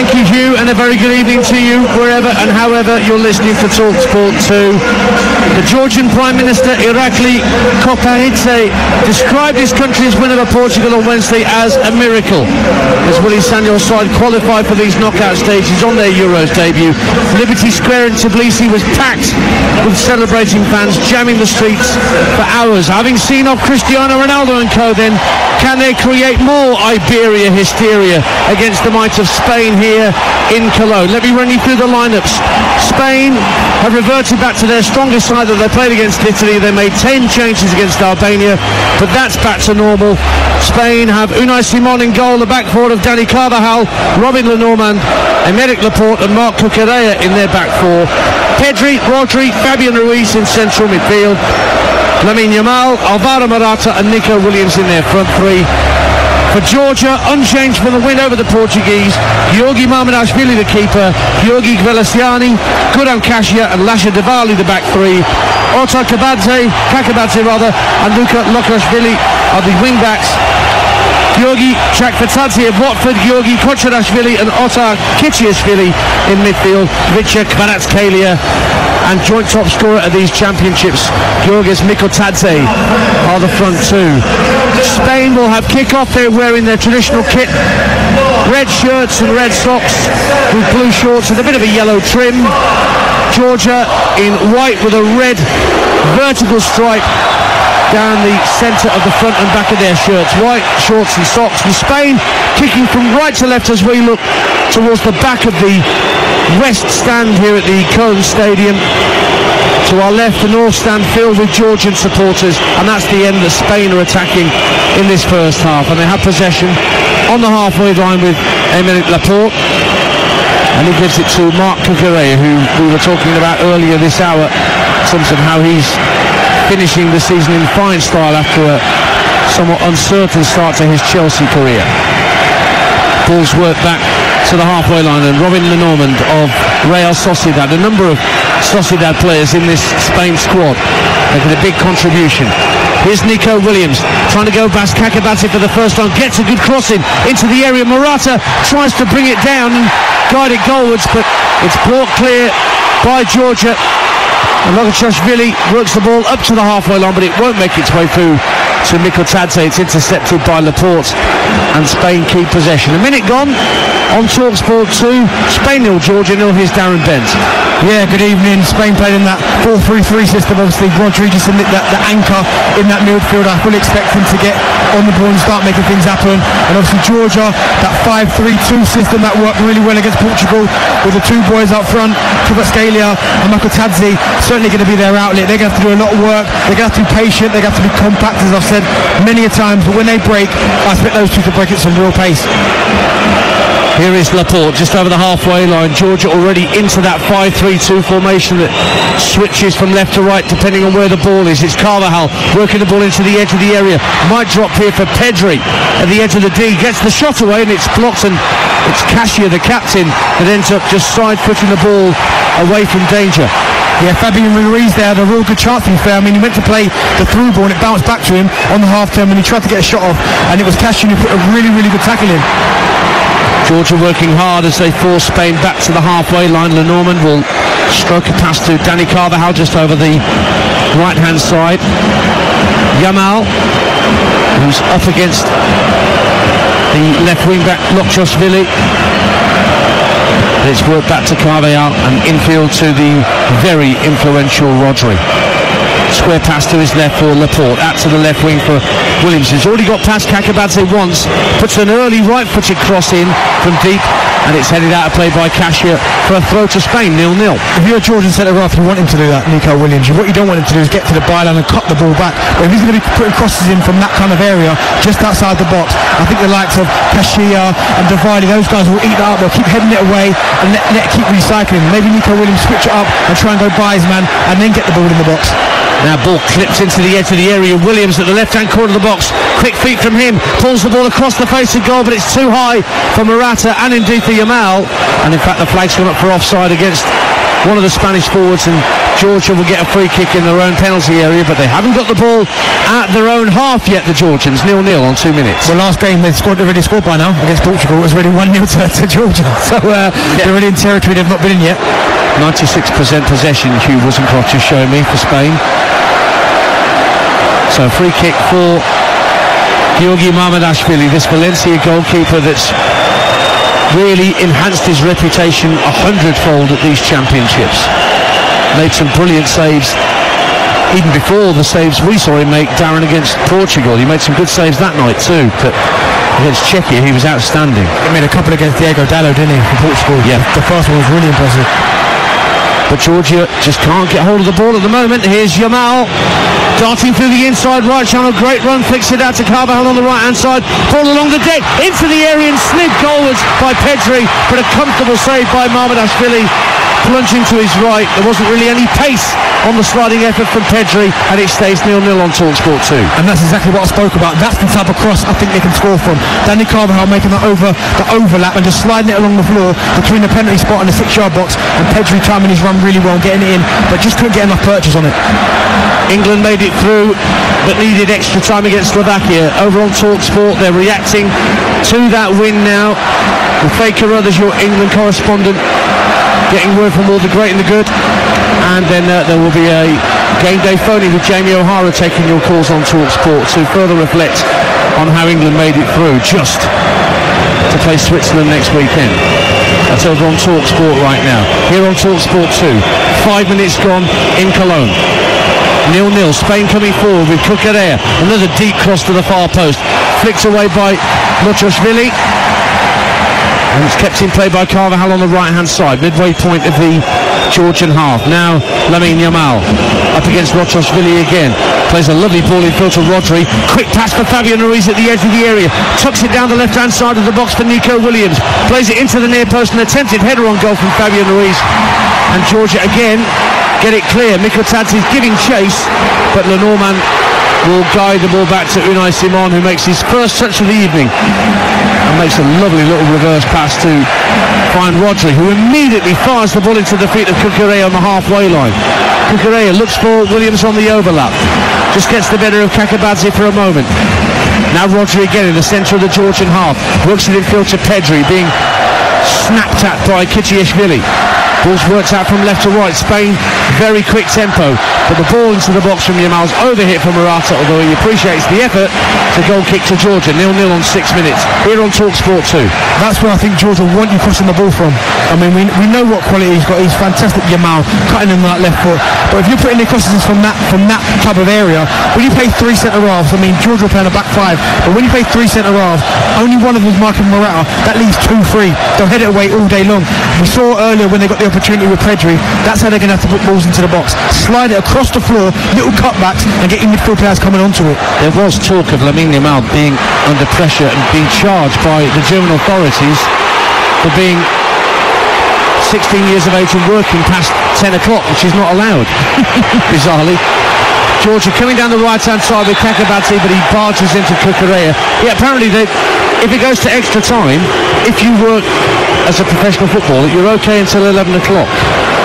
Thank you, Hugh, and a very good evening to you wherever and however you're listening to Talk Sport 2. The Georgian Prime Minister Irakli Kobakhidze described his country's win over Portugal on Wednesday as a miracle. As Willie Sagnol's side qualified for these knockout stages on their Euros debut, Liberty Square in Tbilisi was packed with celebrating fans jamming the streets for hours. Having seen off Cristiano Ronaldo and co then, can they create more Iberia hysteria against the might of Spain here in Cologne? Let me run you through the lineups. Spain have reverted back to their strongest side they played against Italy. They made 10 changes against Albania, but that's back to normal. Spain have Unai Simon in goal, the back four of Danny Carvajal, Robin Lenormand, Aymeric Laporte and Marc Cucurella in their back four. Pedri, Rodri, Fabian Ruiz in central midfield. Lamine Yamal, Alvaro Morata and Nico Williams in their front three. For Georgia, unchanged from the win over the Portuguese, Giorgi Mamardashvili the keeper, Giorgi Gvelesiani, Guram Kashia and Lasha Dvali the back three. Otar Kabadze, Kakabadze rather, and Luka Lochoshvili are the wing backs. Georgi Chakvetadze of Watford, Georgi Kochorashvili and Otar Kiteishvili in midfield, Khvicha Kvaratskhelia and joint top scorer at these championships, Georges Mikautadze are the front two. Spain will have kick-off, they're wearing their traditional kit, red shirts and red socks with blue shorts with a bit of a yellow trim. Georgia in white with a red vertical stripe down the centre of the front and back of their shirts. White shorts and socks. And Spain kicking from right to left as we look towards the back of the west stand here at the Cologne Stadium. To our left, the north stand filled with Georgian supporters, and that's the end that Spain are attacking in this first half. And they have possession on the halfway line with Aymeric Laporte. And he gives it to Mark Cucurella, who we were talking about earlier this hour, of how he's finishing the season in fine style after a somewhat uncertain start to his Chelsea career. Ball's worked back to the halfway line and Robin Lenormand of Real Sociedad, a number of Sociedad players in this Spain squad making a big contribution. Here's Nico Williams trying to go past Kakabadze for the first time, gets a good crossing into the area. Morata tries to bring it down and guide it goalwards, but it's brought clear by Georgia and Lochoshvili works the ball up to the halfway line, but it won't make its way through to Mikautadze. It's intercepted by Laporte, and Spain keep possession. A minute gone on Talksport 2. Spain nil, Georgia nil. Here's Darren Bent. Yeah, good evening. Spain played in that 4-3-3 system. Obviously, Rodriguez and the, the anchor in that midfield. I fully expect him to get on the ball and start making things happen. And obviously, Georgia, that 5-3-2 system that worked really well against Portugal with the two boys up front, Kvaratskhelia and Mikautadze, certainly going to be their outlet. They're going to have to do a lot of work. They're going to have to be patient. They're going to have to be compact, as I've said many a times. But when they break, I expect those two to break at some real pace. Here is Laporte just over the halfway line. Georgia already into that 5-3-2 formation that switches from left to right depending on where the ball is. It's Carvajal working the ball into the edge of the area. Might drop here for Pedri at the edge of the D. Gets the shot away and it's blocked and it's Kashia, the captain, that ends up just side-footing the ball away from danger. Yeah, Fabian Ruiz there had a real good chance to be fair. I mean, he went to play the through ball and it bounced back to him on the half term and he tried to get a shot off and it was Kashia who put a really, really good tackle in. Georgia working hard as they force Spain back to the halfway line. Lenormand will stroke a pass to Danny Carvajal just over the right-hand side. Yamal, who's up against the left wing back Lochoshvili. It's worked back to Carvajal and infield to the very influential Rodri. Square pass to his left for Laporte. Out to the left wing for Williams. He's already got past Kakabadze once. Puts an early right-footed cross in from deep. And it's headed out of play by Kashia for a throw to Spain, nil-nil. If you're a Georgian centre-half, you want him to do that, Nico Williams. What you don't want him to do is get to the byline and cut the ball back. But if he's going to be putting crosses in from that kind of area, just outside the box, I think the likes of Kashia and Dvali, those guys will eat that up. They'll keep heading it away and let, let keep recycling. Maybe Nico Williams switch it up and try and go by his man and then get the ball in the box. Now ball clips into the edge of the area. Williams at the left-hand corner of the box. Quick feet from him. Pulls the ball across the face of goal, but it's too high for Morata and indeed for Yamal. And in fact, the flag's gone up for offside against one of the Spanish forwards and Georgia will get a free kick in their own penalty area, but they haven't got the ball at their own half yet, the Georgians. Nil-nil on two minutes. The last game they scored, already scored by now against Portugal. It was really 1-0 to, to Georgia. So uh, yeah. they're already in territory they've not been in yet. 96% possession, Hugh Woozencroft is showing me for Spain. So free kick for Georgi Mamardashvili, this Valencia goalkeeper that's really enhanced his reputation a hundredfold at these championships. Made some brilliant saves even before the saves we saw him make Darren against Portugal. He made some good saves that night too, but against Czechia he was outstanding. He made a couple against Diogo Dalot, didn't he, for Portugal? Yeah. The first one was really impressive. But Georgia just can't get hold of the ball at the moment. Here's Yamal darting through the inside right channel. Great run, flicks it out to Carvajal on the right hand side. Ball along the deck, into the area and slid goalwards by Pedri. But a comfortable save by Mamardashvili plunging to his right. There wasn't really any pace on the sliding effort from Pedri, and it stays nil-nil on Talksport 2. And that's exactly what I spoke about. That's the type of cross I think they can score from. Danny Carvajal making that over the overlap and just sliding it along the floor between the penalty spot and the six-yard box, and Pedri timing his run really well, getting it in, but just couldn't get enough purchase on it. England made it through, but needed extra time against Slovakia. Over on Talksport, they're reacting to that win now. With Faye Carruthers, your England correspondent, getting word from all the great and the good. And then uh, there will be a game day phoning with Jamie O'Hara taking your calls on Talk Sport to further reflect on how England made it through just to play Switzerland next weekend. That's over on Talk Sport right now. Here on Talk Sport 2. Five minutes gone in Cologne. Nil-nil. Spain coming forward with Cucurella. Another deep cross to the far post. Flicked away by Lochoshvili. And it's kept in play by Carvajal on the right hand side, midway point of the Georgian half. Now Lamine Yamal up against Lochoshvili again. Plays a lovely ball in field to Rodri. Quick pass for Fabian Ruiz at the edge of the area. Tucks it down the left hand side of the box for Nico Williams. Plays it into the near post. An attempted header on goal from Fabian Ruiz. And Georgia again get it clear. Mikautadze is giving chase, but Lenormand will guide the ball back to Unai Simon, who makes his first touch of the evening and makes a lovely little reverse pass to find Rodri, who immediately fires the ball into the feet of Cucurella on the halfway line. Cucurella looks for Williams on the overlap, just gets the better of Kakabadze for a moment. Now Rodri again in the centre of the Georgian half, works it in field to Pedri, being snapped at by Kiteishvili. Ball's worked out from left to right. Spain, very quick tempo. But the ball into the box from Yamal's overhit for Morata, although he appreciates the effort. It's a goal kick to Georgia, nil-nil on six minutes. Here on Talk Sport 2. That's where I think Georgia want you crossing the ball from. I mean, we, we know what quality he's got. He's fantastic, Yamal, cutting in that left foot. But if you're putting the crosses from that from that type of area, when you play three centre halves, I mean, Georgia will play a back five, but when you play three centre halves, only one of them's marking Morata. That leaves two free. They'll head it away all day long. We saw earlier when they got the opportunity with Pedri, that's how they're going to have to put balls into the box. Slide it across the floor, little cutbacks, and getting midfield players coming onto it. There was talk of Lamine Yamal being under pressure and being charged by the German authorities for being 16 years of age and working past 10 o'clock, which is not allowed, bizarrely. Georgia coming down the right hand side with Kakabadze, but he barges into Cucurella. Yeah, apparently they, if it goes to extra time, if you work as a professional footballer, you're okay until 11 o'clock.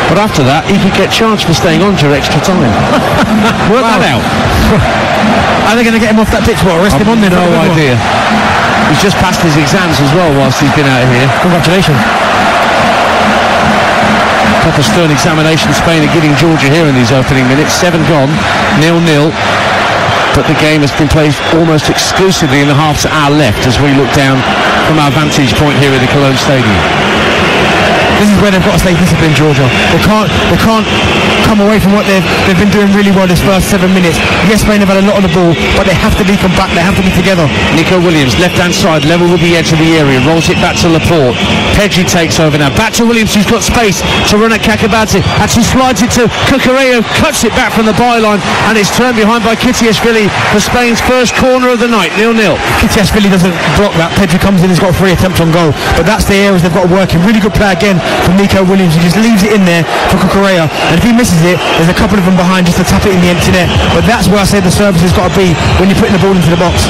But after that, he could get charged for staying on during extra time. Work wow. that out. Are they going to get him off that pitch? What, arrest I've him on there? No idea. He's just passed his exams as well whilst he's been out of here. Congratulations. Proper stern examination Spain are giving Georgia here in these opening minutes. Seven gone, nil-nil. But the game has been played almost exclusively in the half to our left as we look down from our vantage point here at the Cologne Stadium this is where they've got to stay disciplined, Georgia. They can't they can't come away from what they've they've been doing really well this first seven minutes. Yes, Spain have had a lot on the ball, but they have to be compact. They have to be together. Nico Williams, left hand side, level with the edge of the area, rolls it back to Laporte. Pedri takes over now. Back to Williams, who's got space to run at Kakabadze. Actually slides it to Cucurella, cuts it back from the byline, and it's turned behind by Kiteishvili for Spain's first corner of the night, nil-nil. Kiteishvili doesn't block that. Pedri comes in, he's got three attempts on goal, but that's the areas they've got to work in. Really good play again from Nico Williams. He just leaves it in there for Cucurella. And if he misses it, there's a couple of them behind just to tap it in the empty net. But that's where I say the service has got to be when you're putting the ball into the box.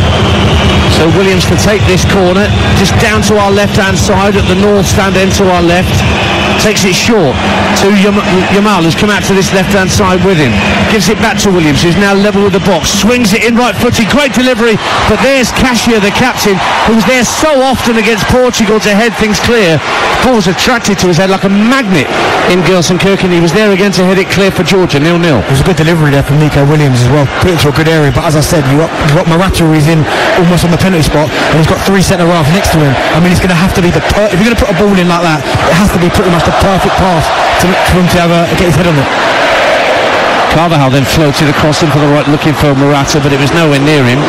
So Williams can take this corner just down to our left-hand side at the north stand end to our left. Takes it short to Yamal, who's come out to this left-hand side with him. Gives it back to Williams, who's now level with the box. Swings it in right footed. Great delivery. But there's Kashia, the captain, who's there so often against Portugal to head things clear. Was attracted to his head like a magnet in Gelsenkirchen. He was there again to head it clear for Georgia, nil-nil. It was a good delivery there from Nico Williams as well. Put it into a good area. But as I said, you got, got who's in almost on the penalty spot, and he's got three centre halves next to him. I mean, he's going to have to be the per- if you're going to put a ball in like that, it has to be pretty much the perfect pass to, a, get his head on it. Carvajal then floated across him for the right, looking for Morata, but it was nowhere near him.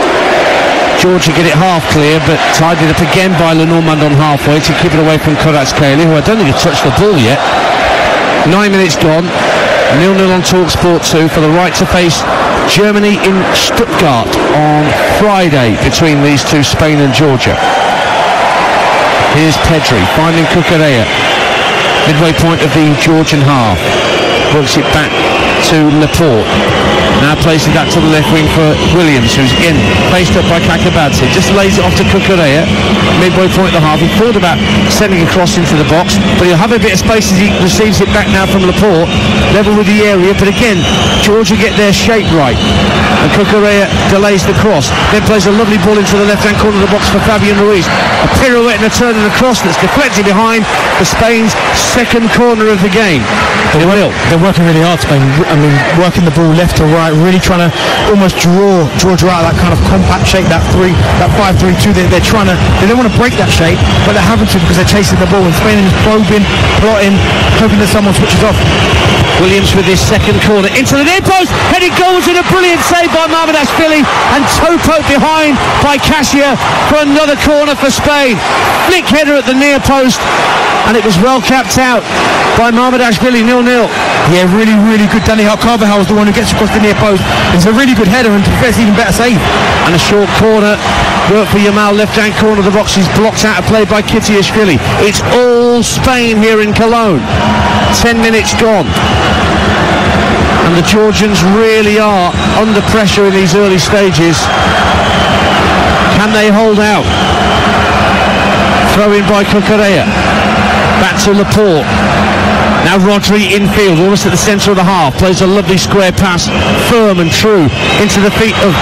Georgia get it half clear, but tied it up again by Lenormand on halfway to keep it away from Kvaratskhelia, who I don't think has touched the ball yet. Nine minutes gone. Nil-nil on Talksport 2 for the right to face Germany in Stuttgart on Friday between these two, Spain and Georgia. Here's Pedri finding Cucurella. Midway point of the Georgian half. Works it back to Laporte. Now places that to the left wing for Williams, who's again faced up by Kakabadze. Just lays it off to Cucurella, midway point of the half. He thought about sending a cross into the box, but he'll have a bit of space as he receives it back now from Laporte, level with the area. But again, Georgia get their shape right. And Cucurella delays the cross. Then plays a lovely ball into the left-hand corner of the box for Fabian Ruiz. A pirouette and a turn and a cross that's deflected behind for Spain's second corner of the game. They're, they're working really hard, Spain. I mean, working the ball left to right, really trying to almost draw draw, out that kind of compact shape, that three, that five-three-two. They're, they're trying to, they don't want to break that shape, but they're having to because they're chasing the ball. And Spain is probing, plotting, hoping that someone switches off. Williams with his second corner into the near post, headed goals in a brilliant save by Mamardashvili and Topo behind by Kashia for another corner for Spain. Flick header at the near post and it was well capped out by Mamardashvili, nil-nil. Yeah, really, really good. Danny Carvajal was the one who gets across the near post. It's a really good header and to even better save. And a short corner work for Yamal, left-hand corner of the box. He's blocked out of play by Kiteishvili. It's all Spain here in Cologne. Ten minutes gone. And the Georgians really are under pressure in these early stages. Can they hold out? Throw in by Cucurella. Back to Laporte. Now Rodri infield, almost at the centre of the half, plays a lovely square pass, firm and true, into the feet of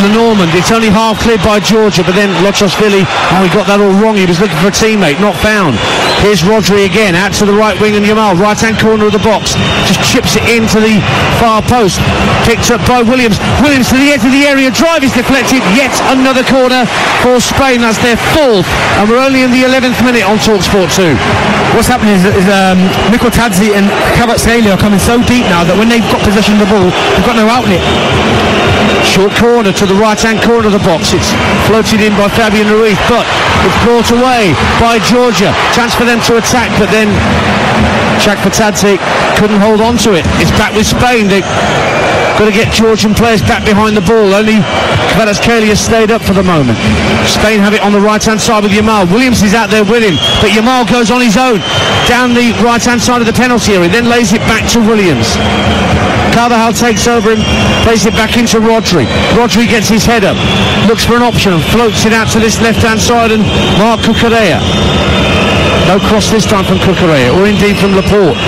Lenormand. It's only half cleared by Georgia, but then Lochoshvili, oh, he got that all wrong. He was looking for a teammate, not found. Here's Rodri again, out to the right wing and Yamal, right-hand corner of the box, just chips it into the far post. Picked up by Williams. Williams to the edge of the area, drive is deflected. Yet another corner for Spain. That's their fourth, and we're only in the 11th minute on Talksport 2. What's happening is, is um, Mikautadze and Kvaratskhelia are coming so deep now that when they've got possession of the ball, they've got no outlet. Short corner to the right-hand corner of the box. It's floated in by Fabian Ruiz, but it's brought away by Georgia. Chance for them to attack, but then Chakvetadze couldn't hold on to it. It's back with Spain. They've got to get Georgian players back behind the ball. Only Kvaratskhelia stayed up for the moment. Spain have it on the right-hand side with Yamal. Williams is out there with him, but Yamal goes on his own down the right-hand side of the penalty area, then lays it back to Williams. Carvajal takes over him, plays it back into Rodri. Rodri gets his head up, looks for an option, floats it out to this left-hand side and Marc Cucurella. No cross this time from Cucurella, or indeed from Laporte.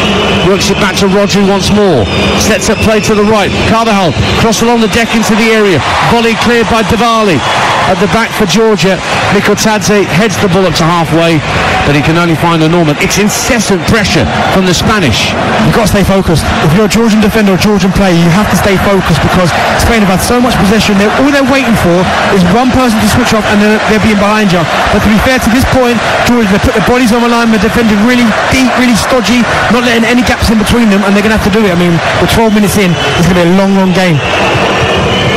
Works it back to Rodri once more. Sets up play to the right. Carvajal, cross along the deck into the area. Volley cleared by Dvali. At the back for Georgia, Mikautadze heads the ball up to halfway, but he can only find a Norman. It's incessant pressure from the Spanish. You've got to stay focused. If you're a Georgian defender or Georgian player, you have to stay focused because Spain have had so much possession. They're, all they're waiting for is one person to switch off and they're, they're being behind you. But to be fair to this point, Georgia, they put their bodies on the line, they're defending really deep, really stodgy, not letting any gaps in between them, and they're going to have to do it. I mean, we're 12 minutes in, it's going to be a long, long game.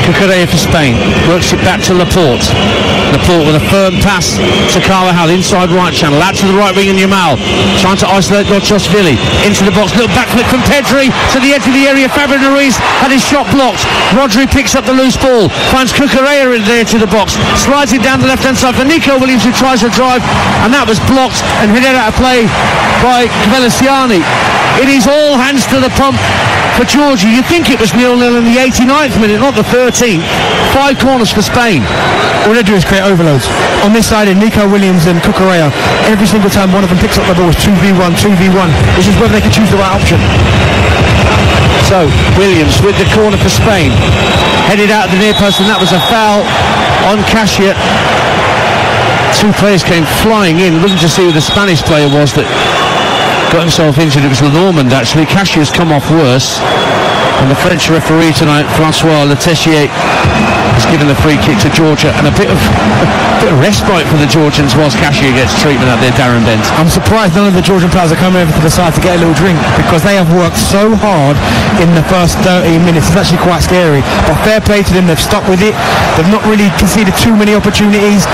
Cucurella for Spain. Works it back to Laporte. Laporte with a firm pass to Carvajal inside right channel. Out to the right wing and Yamal. Trying to isolate Lochoshvili. Into the box. Little backflip from Pedri to the edge of the area. Fabian Ruiz had his shot blocked. Rodri picks up the loose ball. Finds Cucurella in there to the box. Slides it down the left hand side for Nico Williams who tries to drive. And that was blocked and hit out of play by Kvaratskhelia. It is all hands to the pump for Georgia. You think it was nil-nil in the 89th minute, not the 13th. Five corners for Spain. All they do is create overloads. On this side, Nico Williams and Cucurella, every single time one of them picks up the ball, it's 2v1, 2v1. It's just whether they can choose the right option. So, Williams with the corner for Spain. Headed out of the near post, and that was a foul on Kashia. Two players came flying in, looking to see who the Spanish player was that got himself injured. It was Lenormand, actually. Kashia's come off worse. And the French referee tonight, François Letexier, has given the free kick to Georgia and a bit of a bit of respite for the Georgians whilst Kashia gets treatment out there, Darren Bent. I'm surprised none of the Georgian players are coming over to the side to get a little drink because they have worked so hard in the first 30 minutes. It's actually quite scary. But fair play to them, they've stuck with it. They've not really conceded too many opportunities.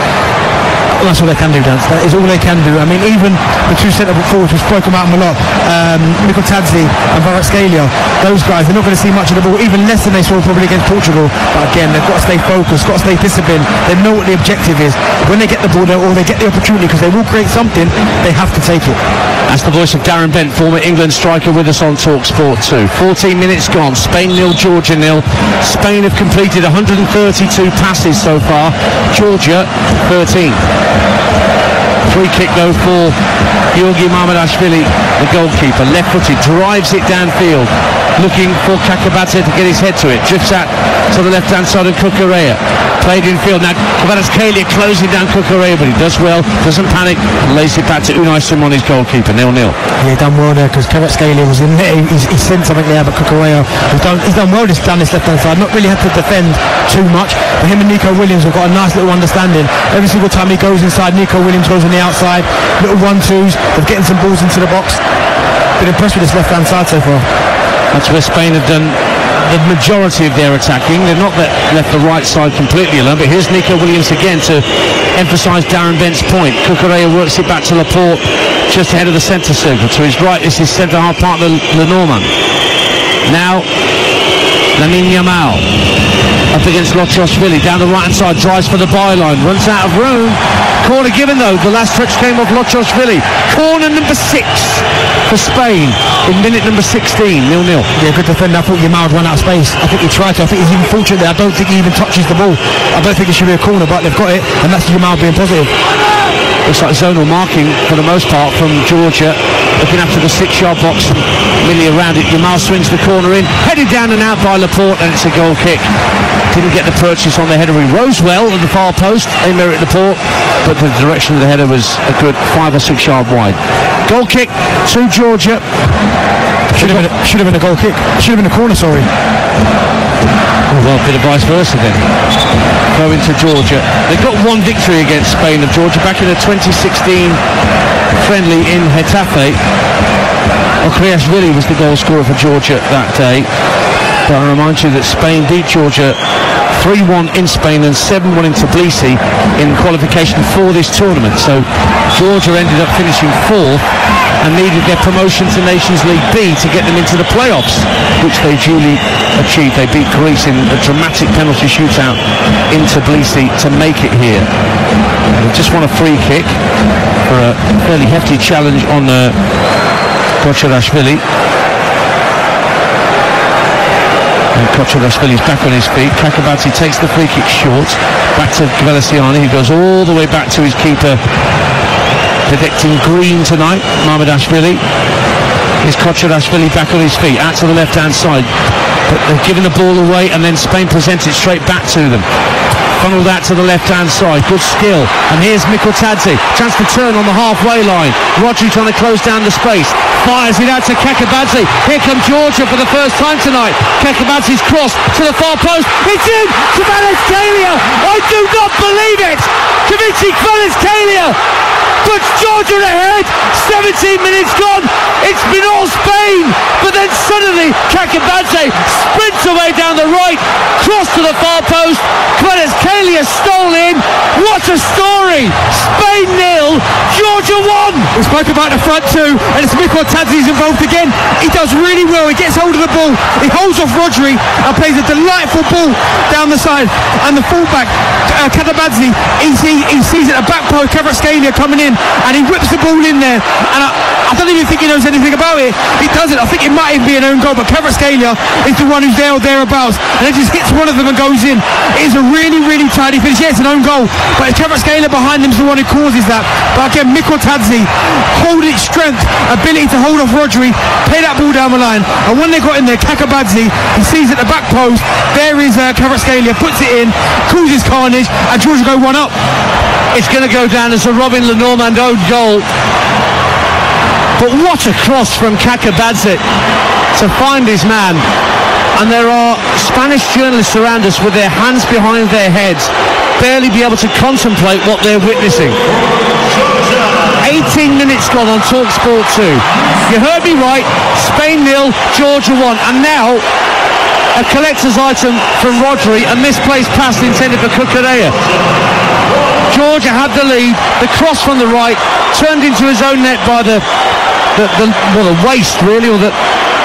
That's all they can do, Dan. That is all they can do. I mean, even the two centre forwards, we spoke about them a lot, um, Mikautadze and Kvaratskhelia, those guys, they're not going to see much of the ball, even less than they saw probably against Portugal. But again, they've got to stay focused, got to stay disciplined. They know what the objective is. When they get the ball, or they get the opportunity, because they will create something, they have to take it. That's the voice of Darren Bent, former England striker with us on Talk Sport 2. 14 minutes gone, Spain nil, Georgia nil. Spain have completed 132 passes so far, Georgia 13. Free kick though for Georgi Mamardashvili, the goalkeeper. Left footed, drives it downfield, looking for Kakabadze to get his head to it. Drifts out to the left hand side of Cucurella. Played in field. Now Kvaratskhelia closing down Cucurella, but he does well, doesn't panic, and lays it back to Unai Simon, his goalkeeper. Nil nil. Yeah, done well there because Kvaratskhelia was in there. He's, he's sent something there, but Cucurella has done, he's done well this down this left hand side. Not really had to defend too much. But him and Nico Williams have got a nice little understanding. Every single time he goes inside, Nico Williams goes on the outside. Little one-twos. They're getting some balls into the box. Been impressed with this left-hand side so far. That's where Spain have done the majority of their attacking. They've not left the right side completely alone, but here's Nico Williams again to emphasise Darren Bent's point. Cucurella works it back to Laporte just ahead of the centre circle. To his right This is his centre half partner Lenormand. Now Lamine Yamal up against Lochoshvili down the right hand side drives for the byline runs out of room corner given though. The last touch came off Lochoshvili corner number six for Spain in minute number 16 nil nil yeah good defender. I thought Yamal run out of space. I think he tried to. I think he's even fortunate there I don't think he even touches the ball. I don't think it should be a corner but they've got it and that's Yamal being positive. Looks like zonal marking for the most part from Georgia. Looking after the six yard box and Millie around it. Yamal swings the corner in. Headed down and out by Laporte and it's a goal kick. Didn't get the purchase on the header. He rose well at the far post. They merit Laporte but the direction of the header was a good five or six yard wide goal kick to Georgia should have been a, should have been a goal kick should have been a corner sorry well, a bit of vice versa then. Going to Georgia. They've got one victory against Spain of Georgia back in the 2016 friendly in Getafe. really was the goal scorer for Georgia that day. But I remind you that Spain beat Georgia 3-1 in Spain and 7-1 in Tbilisi in qualification for this tournament. So Georgia ended up finishing fourth and needed their promotion to Nations League B to get them into the playoffs, which they duly achieved. They beat Greece in a dramatic penalty shootout in Tbilisi to make it here. They just won a free kick for a fairly hefty challenge on uh, Kochorashvili. And Kochorashvili's back on his feet. Kakabadze takes the free kick short. Back to Gvelesiani, who goes all the way back to his keeper. Predicting green tonight, Mamardashvili. Is Kochorashvili back on his feet, out to the left-hand side. But they've given the ball away and then Spain presents it straight back to them funneled out to the left-hand side. Good skill. And here's Mikautadze. Chance to turn on the halfway line. Rodri trying to close down the space. Fires it out to Kakabadze. Here come Georgia for the first time tonight. Kakabadze's cross to the far post. It's in! to Kvaratskhelia! I do not believe it! Khvicha Kvaratskhelia puts Georgia ahead. 17 minutes gone. It's been all Spain. But then suddenly Kakabadze sprints away down the right. Cross to the far post. Kvaratskhelia stole in. What a story. Spain nil. Georgia one. We spoke about the front two and it's Mikautadze's involved again. He does really well. He gets hold of the ball. He holds off Rodri and plays a delightful ball down the side. And the fullback, uh, Kakabadze, he, he, sees it the back post, Kvaratskhelia coming in and he whips the ball in there. And I, I don't even think he knows anything about it. He doesn't. I think it might even be an own goal, but Kvaratskhelia is the one who's there or thereabouts, and it just hits one of them and goes in. It is a really, really tidy finish. Yeah, it's an own goal, but Kvaratskhelia behind him is the one who causes that. But again, Mikautadze holding its strength, ability to hold off Rodri, play that ball down the line, and when they got in there, Kakabadze, he sees at the back post, there is uh, Kvaratskhelia, puts it in, causes carnage, and Georgia go one up. It's going to go down as a Robin Lenormand own goal. But what a cross from Kakabadze to find his man. And there are Spanish journalists around us with their hands behind their heads, barely be able to contemplate what they're witnessing. 18 minutes gone on TalkSport 2. You heard me right. Spain nil, Georgia 1. And now a collector's item from Rodri, a misplaced pass intended for Cucurella. Georgia had the lead. The cross from the right turned into his own net by the, the, the well, the waist really, or the,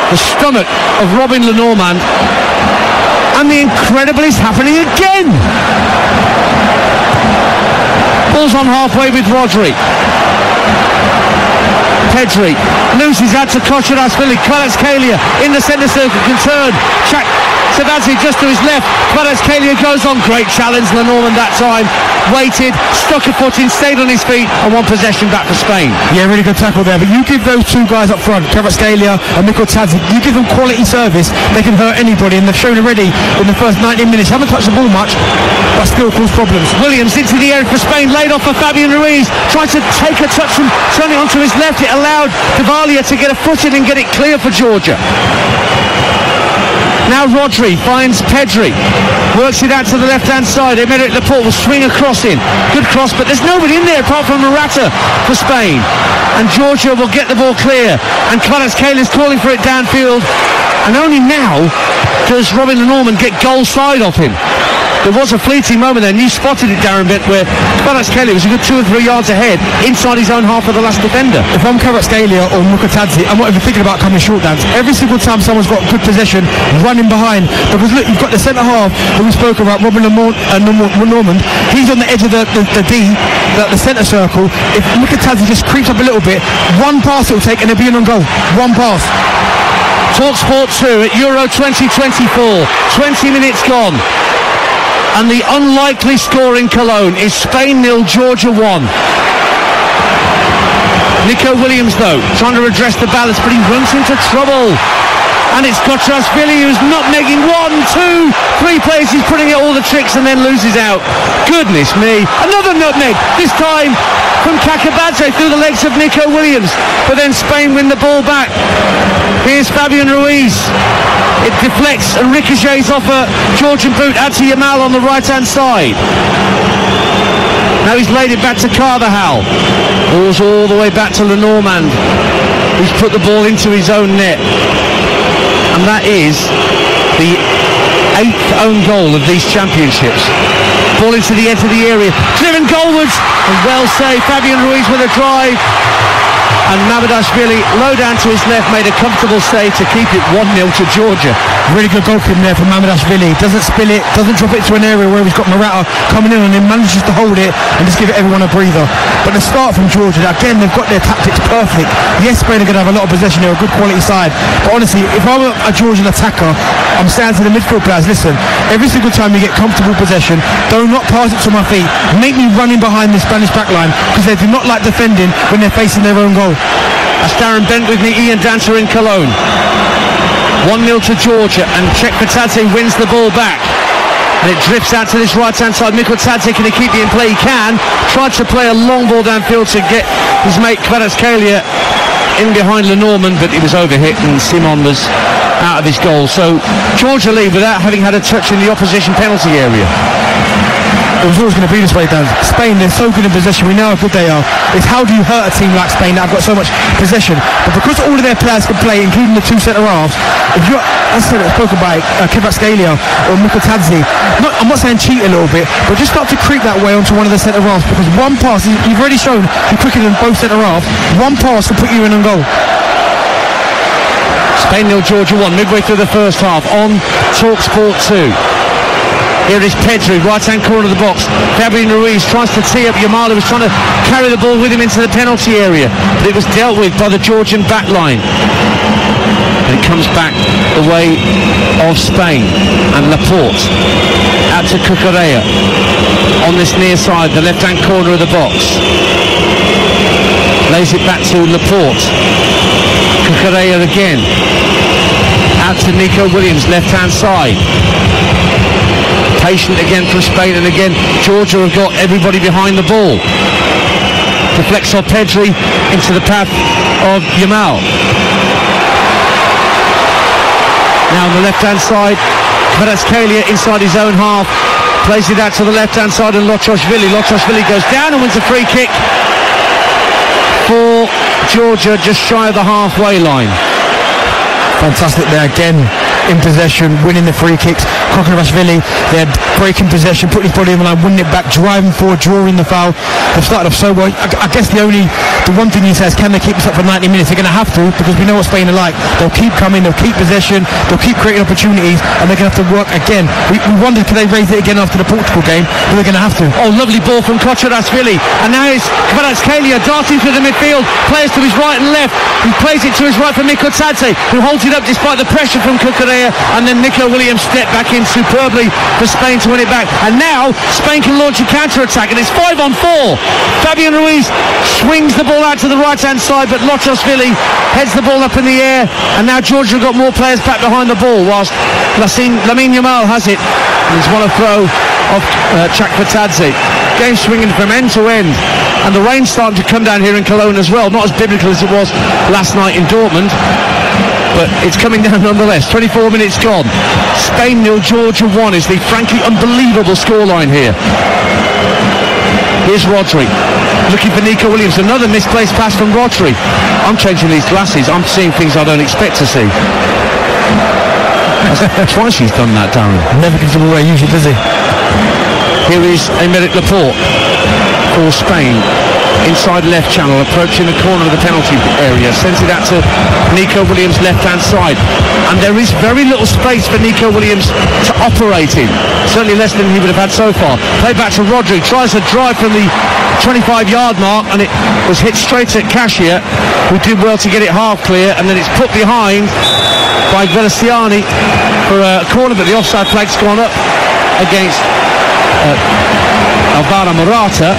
the stomach of Robin Lenormand. And the incredible is happening again. Ball's on halfway with Rodri. Pedri loses that to Kochorashvili. Kvaratskhelia in the centre circle can turn. Chak Savazzi just to his left. Kvaratskhelia goes on. Great challenge. Lenormand that time waited, stuck a foot in, stayed on his feet and won possession back for Spain. Yeah, really good tackle there. But you give those two guys up front, Kvaratskhelia and Mikautadze, you give them quality service, they can hurt anybody. And they've shown already in the first 19 minutes. Haven't touched the ball much, but still cause problems. Williams into the area for Spain, laid off for Fabian Ruiz. Tried to take a touch from turning onto his left. It allowed Davalia to get a foot in and get it clear for Georgia. Now Rodri finds Pedri. Works it out to the left-hand side. Aymeric Laporte will swing across cross in. Good cross, but there's nobody in there apart from Morata for Spain. And Georgia will get the ball clear. And Kvaratskhelia is calling for it downfield. And only now does Robin Lenormand get goal side off him. There was a fleeting moment there, and you spotted it, Darren Bent, where Kvaratskhelia Kelly was a good two or three yards ahead inside his own half of the last defender. If I'm Kvaratskhelia or Mikautadze, I'm not even thinking about coming short dance. Every single time someone's got good possession, running behind. Because look, you've got the centre half that we spoke about, Robin Lamont, uh, Normand. He's on the edge of the, the, the D, the, the centre circle. If Mikautadze just creeps up a little bit, one pass it'll take and they'll be in on goal. One pass. TalkSport 2 at Euro 2024. 20 minutes gone. And the unlikely score in Cologne is Spain nil, Georgia 1. Nico Williams, though, trying to redress the balance, but he runs into trouble. And it's Kochorashvili who's not making one, two, three players. He's putting out all the tricks and then loses out. Goodness me. Another nutmeg, this time from Kakabadze through the legs of Nico Williams. But then Spain win the ball back. Here's Fabian Ruiz. It deflects and ricochets off a Georgian boot. Ati Yamal on the right-hand side. Now he's laid it back to Carvajal. Ball's all the way back to Lenormand. He's put the ball into his own net. And that is the eighth own goal of these championships. Ball into the edge of the area. Driven goalwards. And well saved. Fabian Ruiz with a drive and Mamardashvili low down to his left made a comfortable save to keep it 1-0 to Georgia. Really good goalkeeping there from Mamardashvili. Doesn't spill it, doesn't drop it to an area where he's got Morata coming in and he manages to hold it and just give everyone a breather. But the start from Georgia, again, they've got their tactics perfect. Yes, Spain are going to have a lot of possession. They're a good quality side. But honestly, if I'm a Georgian attacker, I'm saying to the midfield players, listen, every single time you get comfortable possession, do not not pass it to my feet. Make me running behind the Spanish backline because they do not like defending when they're facing their own goal. That's Darren Bent with me, Ian Danter in Cologne. 1-0 to Georgia and Chakvetadze wins the ball back. And it drifts out to this right-hand side. Mikautadze, can he keep it in play? He can. Tried to play a long ball downfield to get his mate Kvaratskhelia in behind Lenormand, but he was overhit and Simon was out of his goal. So Georgia lead without having had a touch in the opposition penalty area it was always going to be this way, Dan. Spain, they're so good in possession. We know how good they are. It's how do you hurt a team like Spain that have got so much possession? But because all of their players can play, including the two centre halves, if you're, as I said, I spoke about uh, or Mikautadze, not, I'm not saying cheat a little bit, but just start to creep that way onto one of the centre halves because one pass, you've already shown you're quicker than both centre halves. One pass will put you in on goal. Spain nil, Georgia 1, midway through the first half on TalkSport 2. Here is Pedri, right-hand corner of the box. Fabian Ruiz tries to tee up Yamal, who was trying to carry the ball with him into the penalty area. But it was dealt with by the Georgian back line. And it comes back the way of Spain. And Laporte out to Cucurella on this near side, the left-hand corner of the box. Lays it back to Laporte. Cucurella again. Out to Nico Williams, left-hand side. Patient again for Spain, and again Georgia have got everybody behind the ball. Deflects off Pedri into the path of Yamal. Now on the left-hand side, Kvaratskhelia inside his own half, plays it out to the left-hand side and Lochoshvili. Lochoshvili goes down and wins a free kick for Georgia just shy of the halfway line. Fantastic there again in possession, winning the free kicks. Kochorashvili, they're breaking possession, putting his body in the line, winning it back, driving forward, drawing the foul. They've started off so well. I, I guess the only, the one thing he says, can they keep this up for 90 minutes? They're going to have to because we know what Spain are like. They'll keep coming, they'll keep possession, they'll keep creating opportunities, and they're going to have to work again. We, we wondered could they raise it again after the Portugal game, but they're going to have to. Oh, lovely ball from Kochorashvili. And now it's Kvaratskhelia darting through the midfield. Players to his right and left. He plays it to his right for Mikautadze, who holds it up despite the pressure from Cucurella. And then Nico Williams stepped back in superbly for Spain to win it back. And now Spain can launch a counter-attack. And it's five on four. Fabian Ruiz swings the ball out to the right-hand side, but Lochoshvili heads the ball up in the air. And now Georgia got more players back behind the ball, whilst Lamine Yamal has it. And he's won a throw of uh, Chakvetadze. Game swinging from end to end. And the rain's starting to come down here in Cologne as well. Not as biblical as it was last night in Dortmund. But it's coming down nonetheless. 24 minutes gone. Spain nil, Georgia 1 is the frankly unbelievable scoreline here. Here's Rodri. Looking for Nico Williams. Another misplaced pass from Rodri. I'm changing these glasses. I'm seeing things I don't expect to see. Twice he's done that, Darren. Never gives the ball away, usually does he? Here is Aymeric Laporte for Spain. Inside left channel, approaching the corner of the penalty area. Sends it out to Nico Williams' left-hand side. And there is very little space for Nico Williams to operate in. Certainly less than he would have had so far. Play back to Rodri. Tries a drive from the 25-yard mark, and it was hit straight at Kashia, who did well to get it half clear. And then it's put behind by Gvelesiani for a corner, but the offside flag's gone up against uh, Alvaro Morata.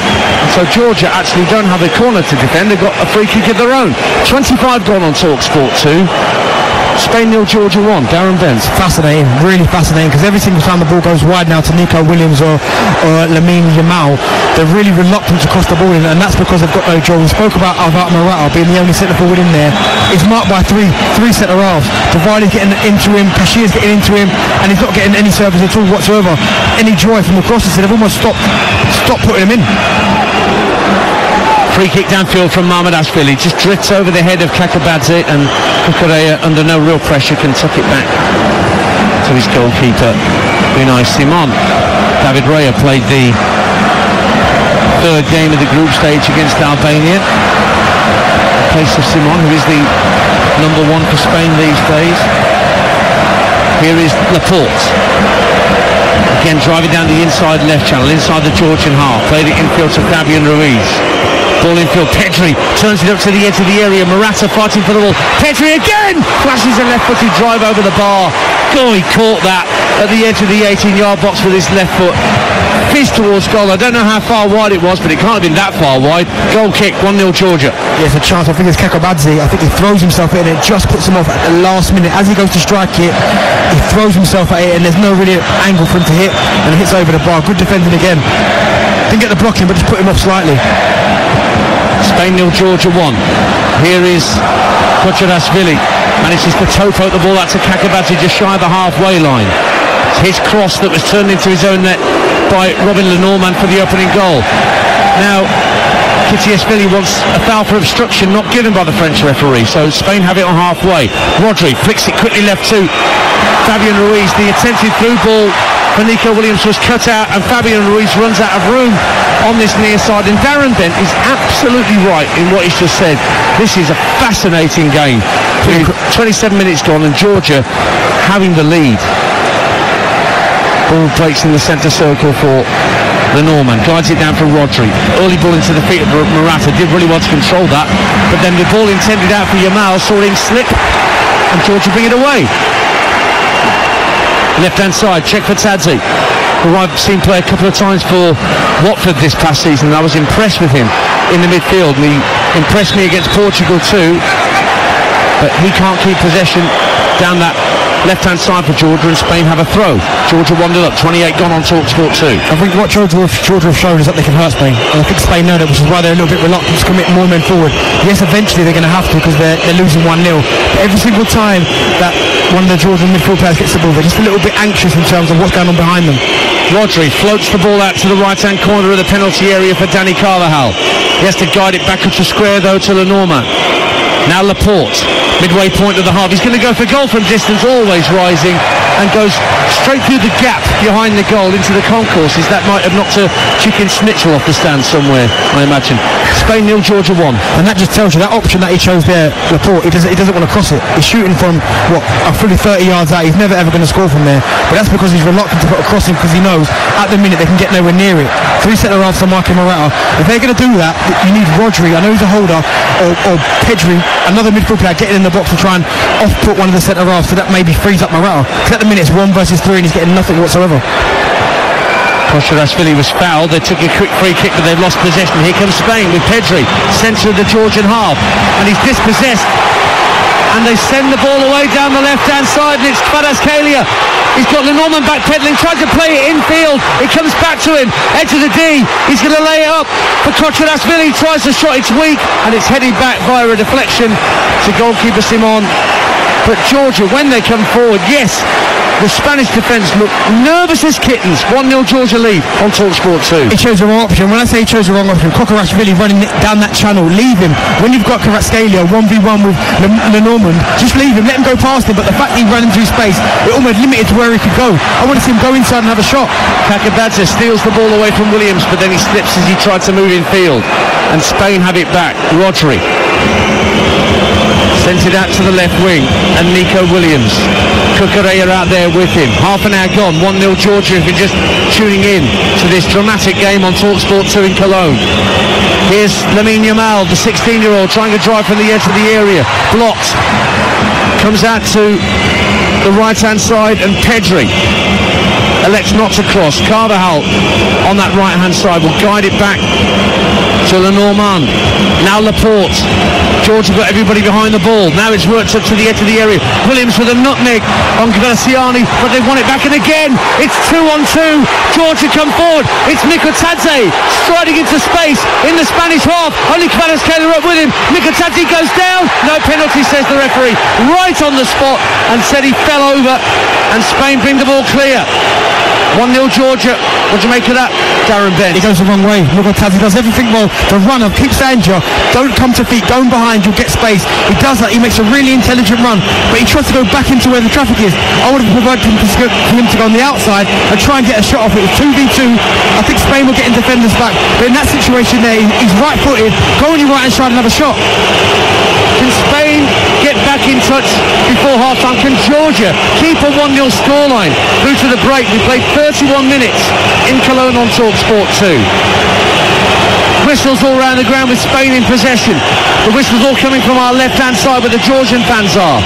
So Georgia actually don't have a corner to defend. They've got a free kick of their own. 25 gone on Talk Sport 2. Spain nil, Georgia 1. Darren Bent. Fascinating, really fascinating, because every single time the ball goes wide now to Nico Williams or, or Lamine Yamal, they're really reluctant to cross the ball in, and that's because they've got no Joe. We spoke about Alvaro Morata being the only centre forward in there. It's marked by three three centre halves. Divided getting into him, Kashia's getting into him, and he's not getting any service at all whatsoever. Any joy from the crosses, so they've almost stopped stopped putting him in. Free kick downfield from Mamardashvili. Just drifts over the head of Kakabadze and Cucurella under no real pressure can tuck it back to his goalkeeper, Unai Simon. David Raya played the third game of the group stage against Albania. In place of Simon, who is the number one for Spain these days. Here is Laporte. Again, driving down the inside left channel, inside the Georgian half. Played it infield to Fabian Ruiz. Ball infield, Pedri turns it up to the edge of the area. Morata fighting for the ball. Pedri again flashes a left-footed drive over the bar. Oh, he caught that at the edge of the 18-yard box with his left foot. Fizz towards goal. I don't know how far wide it was, but it can't have been that far wide. Goal kick, 1-0 Georgia. Yes, a chance. I think it's Kakabadze. I think he throws himself in it, just puts him off at the last minute. As he goes to strike it, he throws himself at it, and there's no really angle for him to hit, and it hits over the bar. Good defending again. Didn't get the blocking, but just put him off slightly. Spain nil, Georgia 1. Here is Kochorashvili. Manages to toe poke the ball out to Kakabadze just shy of the halfway line. It's his cross that was turned into his own net by Robin Lenormand for the opening goal. Now, Kiteishvili wants a foul for obstruction not given by the French referee, so Spain have it on halfway. Rodri flicks it quickly left to Fabian Ruiz. The attempted through ball for Nico Williams was cut out and Fabian Ruiz runs out of room on this near side and Darren Bent is absolutely right in what he's just said. This is a fascinating game. With 27 minutes gone and Georgia having the lead. Ball breaks in the centre circle for the Norman. Guides it down for Rodri. Early ball into the feet of Morata. Did really want to control that. But then the ball intended out for Yamal saw him slip and Georgia bring it away. Left hand side, check for Tadzi who I've seen play a couple of times for Watford this past season. And I was impressed with him in the midfield and he impressed me against Portugal too. But he can't keep possession down that left-hand side for Georgia and Spain have a throw. Georgia 1 up, 28 gone on Talk Sport 2. I think what Georgia, Georgia have shown is that they can hurt Spain. And I think Spain know that, which is why they're a little bit reluctant to commit more men forward. Yes, eventually they're going to have to because they're, they're losing 1-0. But every single time that one of the Georgian midfield players gets the ball, they're just a little bit anxious in terms of what's going on behind them. Rodri floats the ball out to the right-hand corner of the penalty area for Dani Carvajal. He has to guide it back up to square though to Lenormand. Now Laporte, midway point of the half. He's going to go for goal from distance, always rising, and goes straight through the gap behind the goal into the concourses. That might have knocked a chicken schnitzel off the stand somewhere, I imagine. Spain nil, Georgia one. And that just tells you that option that he chose there, Laporte, he doesn't, he doesn't want to cross it. He's shooting from, what, a fully 30 yards out. He's never ever going to score from there. But that's because he's reluctant to put a crossing because he knows at the minute they can get nowhere near it. Three centre halves for Marco Morata. If they're going to do that, you need Rodri, I know he's a holder, or, or Pedri, another midfield player getting in the box to try and off-put one of the centre halves so that maybe frees up Morata. Because at the minute it's one versus three and he's getting nothing whatsoever. Kosciuszko was fouled. They took a quick free kick, but they've lost possession. Here comes Spain with Pedri, centre of the Georgian half, and he's dispossessed. And they send the ball away down the left-hand side, and it's Kvaratskhelia He's got Lenormand back pedaling, tries to play it infield. It comes back to him, edge of the D. He's going to lay it up for Kochorashvili. Tries the shot, it's weak, and it's headed back via a deflection to goalkeeper Simon. But Georgia, when they come forward, yes, the Spanish defence look nervous as kittens. 1-0 Georgia lead on Talksport 2. He chose the wrong option. When I say he chose the wrong option, Kochorashvili running down that channel, leave him. When you've got Kvaratskhelia 1v1 with Lenormand, just leave him, let him go past him. But the fact that he ran into space, it almost limited to where he could go. I want to see him go inside and have a shot. Kakabadze steals the ball away from Williams, but then he slips as he tried to move in field. And Spain have it back. Rodri sent it out to the left wing and Nico Williams. Cucurella out there with him. Half an hour gone. 1-0 Georgia if you're just tuning in to this dramatic game on Talksport 2 in Cologne. Here's Lamine Yamal, the 16-year-old, trying to drive from the edge of the area. Blocked. Comes out to the right-hand side and Pedri elects not to cross. Carvajal on that right-hand side will guide it back Lenormand. Now Laporte. George got everybody behind the ball. Now it's worked up to the edge of the area. Williams with a nutmeg on Gvelesiani, but they want it back and again. It's two on two. Georgia come forward. It's Mikautadze striding into space in the Spanish half. Only Kvaratskhelia up with him. Mikautadze goes down. No penalty, says the referee. Right on the spot and said he fell over and Spain bring the ball clear. 1-0 Georgia. What do you make of that, Darren Bent? He goes the wrong way. Mikautadze does everything well. The runner keeps danger. Don't come to feet. Going behind. You'll get space. He does that. He makes a really intelligent run. But he tries to go back into where the traffic is. I would have provided him for him to go on the outside and try and get a shot off it. It's 2v2. I think Spain will get in defenders back. But in that situation there, he's right-footed. Go on your right and have a shot. Can Spain back in touch before half-time? Can Georgia keep a 1-0 scoreline through to the break? We played 31 minutes in Cologne on Talksport 2. Whistles all around the ground with Spain in possession. The whistles all coming from our left-hand side where the Georgian fans are.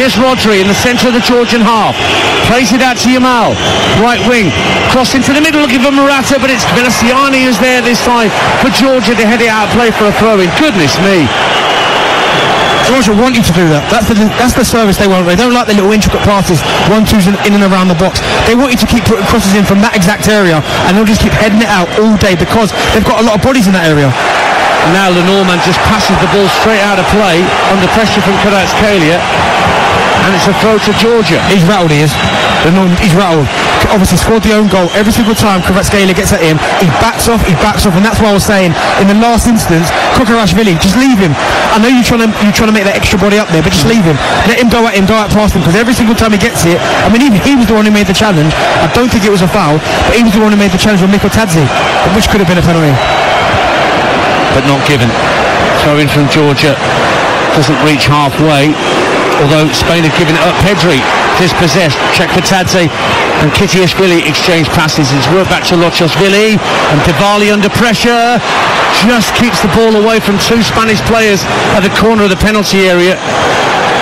Here's Rodri in the centre of the Georgian half. Plays it out to Yamal. Right wing. Cross into the middle looking for Morata, but it's Veneziani who's there this time for Georgia to head it out play for a throw in. Goodness me. Georgia want you to do that. That's the that's the service they want. They don't like the little intricate passes, one twos in, in and around the box. They want you to keep putting crosses in from that exact area, and they'll just keep heading it out all day because they've got a lot of bodies in that area. Now Lenormand just passes the ball straight out of play under pressure from Kvaratskhelia and it's a throw to Georgia. He's rattled, he is. He's rattled. Obviously scored the own goal every single time Kvaratskhelia gets at him. He backs off, he backs off, and that's why I was saying in the last instance, Kochorashvili, just leave him. I know you're trying to you're trying to make that extra body up there, but just leave him. Let him go at him, go out past him, because every single time he gets it, I mean, even he was the one who made the challenge. I don't think it was a foul, but he was the one who made the challenge with Mikautadze, which could have been a penalty. But not given. Throw in from Georgia doesn't reach halfway although Spain have given it up. Pedri dispossessed. Chakvetadze. And Kiteishvili exchange passes. It's back to Lochoshvili and Dvali under pressure just keeps the ball away from two Spanish players at the corner of the penalty area.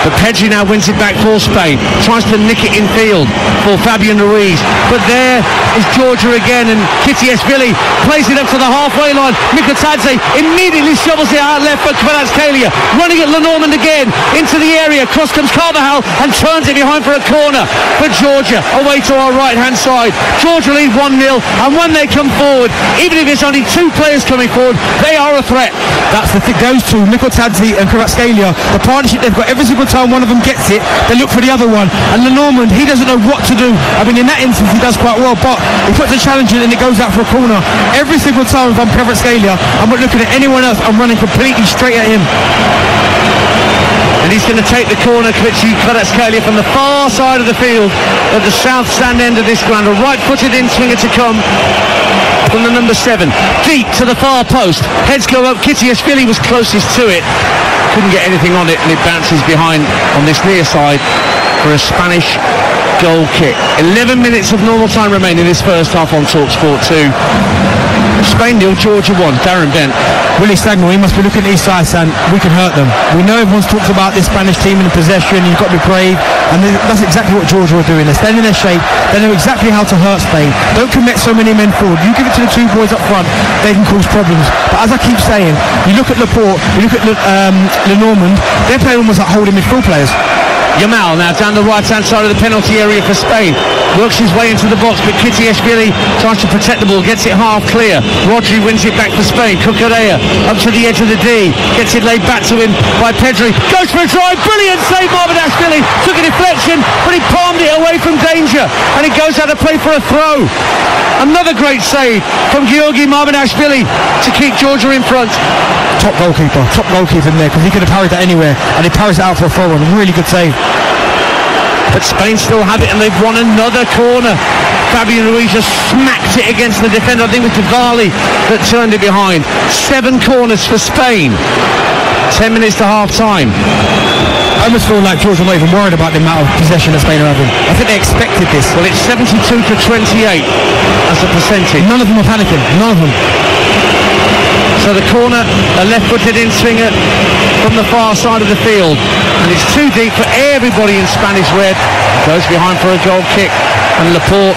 But Pedri now wins it back for Spain. Tries to nick it in field for Fabian Ruiz. But there is Georgia again and Kiteishvili plays it up to the halfway line. Mikautadze immediately shovels it out left for Kvaratskhelia. Running at Lenormand again into the area. Cross comes Carvajal and turns it behind for a corner for Georgia. Away to our right hand side. Georgia lead 1-0 and when they come forward, even if it's only two players coming forward, they are a threat. That's the thing. Those two, Mikautadze and Kvaratskhelia, the partnership they've got every single time one of them gets it, they look for the other one. And Lenormand, he doesn't know what to do. I mean, in that instance, he does quite well, but he puts a challenge in and it goes out for a corner. Every single time if I'm Kvaratskhelia, I'm not looking at anyone else. I'm running completely straight at him. And he's going to take the corner, Kvaratskhelia, from the far side of the field at the south stand end of this ground. A right-footed in-swinger to come from the number seven. Deep to the far post. Heads go up. Kiteishvili was closest to it. Couldn't get anything on it, and it bounces behind on this near side for a Spanish goal kick. 11 minutes of normal time remaining in this first half on TalkSport 2. Spain nil, Georgia 1. Darren Bent. Willy Sagnol, he must be looking at his side saying, we can hurt them. We know everyone's talked about this Spanish team in possession, you've got to be brave, and that's exactly what Georgia are doing. They're staying in their shape, they know exactly how to hurt Spain. Don't commit so many men forward. You give it to the two boys up front, they can cause problems. But as I keep saying, you look at Laporte, you look at Le, um, Lenormand, they're playing almost like holding midfield players. Yamal now down the right hand side of the penalty area for Spain. Works his way into the box, but Kiteishvili tries to protect the ball, gets it half clear. Rodri wins it back for Spain. Cucurella up to the edge of the D, gets it laid back to him by Pedri. Goes for a drive, brilliant save Mamardashvili. Took a deflection, but he palmed it away from danger, and it goes out of play for a throw. Another great save from Giorgi Mamardashvili to keep Georgia in front. Top goalkeeper, top goalkeeper in there because he could have parried that anywhere, and he parries it out for a throw, and really good save. But Spain still have it and they've won another corner. Fabian Ruiz just smacked it against the defender. I think it was Dvali that turned it behind. Seven corners for Spain. Ten minutes to half time. I almost feel like Georgia are not even worried about the amount of possession that Spain are having. I think they expected this. Well, it's 72 to 28 as a percentage. None of them are panicking. None of them. So the corner, a left-footed in-swinger from the far side of the field. And it's too deep for everybody in Spanish red. Goes behind for a goal kick. And Laporte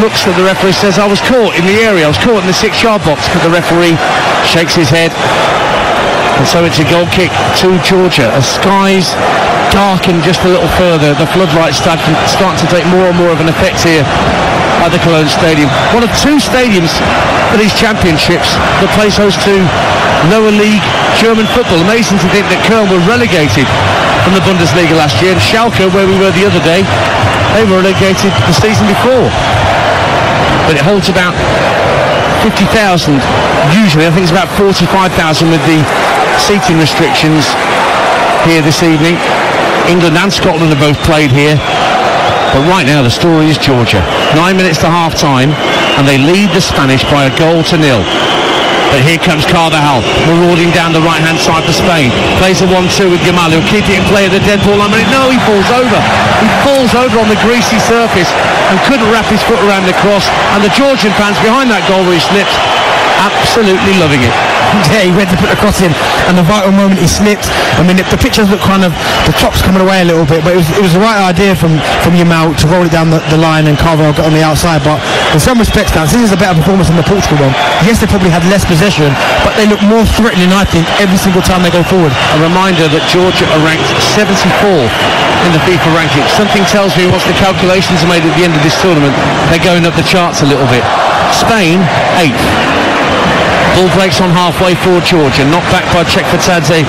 looks at the referee, says, I was caught in the area. I was caught in the six-yard box. But the referee shakes his head. And so it's a goal kick to Georgia. As skies darken just a little further, the floodlights start to, start to take more and more of an effect here at the Cologne Stadium. One of two stadiums for these championships that plays host to lower league German football. Amazing to think that Köln were relegated from the Bundesliga last year and Schalke, where we were the other day, they were relegated the season before. But it holds about 50,000 usually. I think it's about 45,000 with the seating restrictions here this evening. England and Scotland have both played here. But right now the story is Georgia. Nine minutes to half time and they lead the Spanish by a goal to nil. But here comes Carvajal, marauding down the right-hand side for Spain. Plays a 1-2 with Yamal. He'll keep it in play at the dead ball line, but no, he falls over. He falls over on the greasy surface and couldn't wrap his foot around the cross. And the Georgian fans behind that goal where he absolutely loving it. Yeah, he went to put the cross in, and the vital moment he slipped. I mean, the, pictures look kind of the top's coming away a little bit, but it was it was the right idea from from Yamal to roll it down the, the line and Carvajal got on the outside. But in some respects, now this is a better performance than the Portugal one. Yes, they probably had less possession, but they look more threatening, I think, every single time they go forward. A reminder that Georgia are ranked 74th in the FIFA ranking. Something tells me once the calculations are made at the end of this tournament, they're going up the charts a little bit. Spain, eighth. Ball breaks on halfway for Georgia. Knocked back by Chakvetadze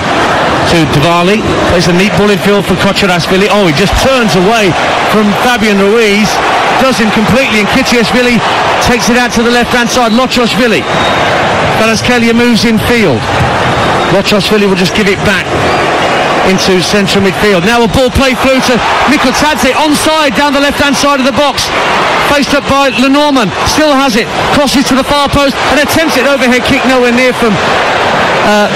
to Dvali. Plays a neat ball in field for Kochorashvili. Oh, he just turns away from Fabian Ruiz. Does him completely and Kiteishvili takes it out to the left-hand side. Lochoshvili. Kvaratskhelia moves in field. Lochoshvili will just give it back into central midfield. Now a ball played through to Mikautadze onside down the left-hand side of the box. Faced up by Lenormand, still has it, crosses to the far post and attempts it overhead kick nowhere near from uh,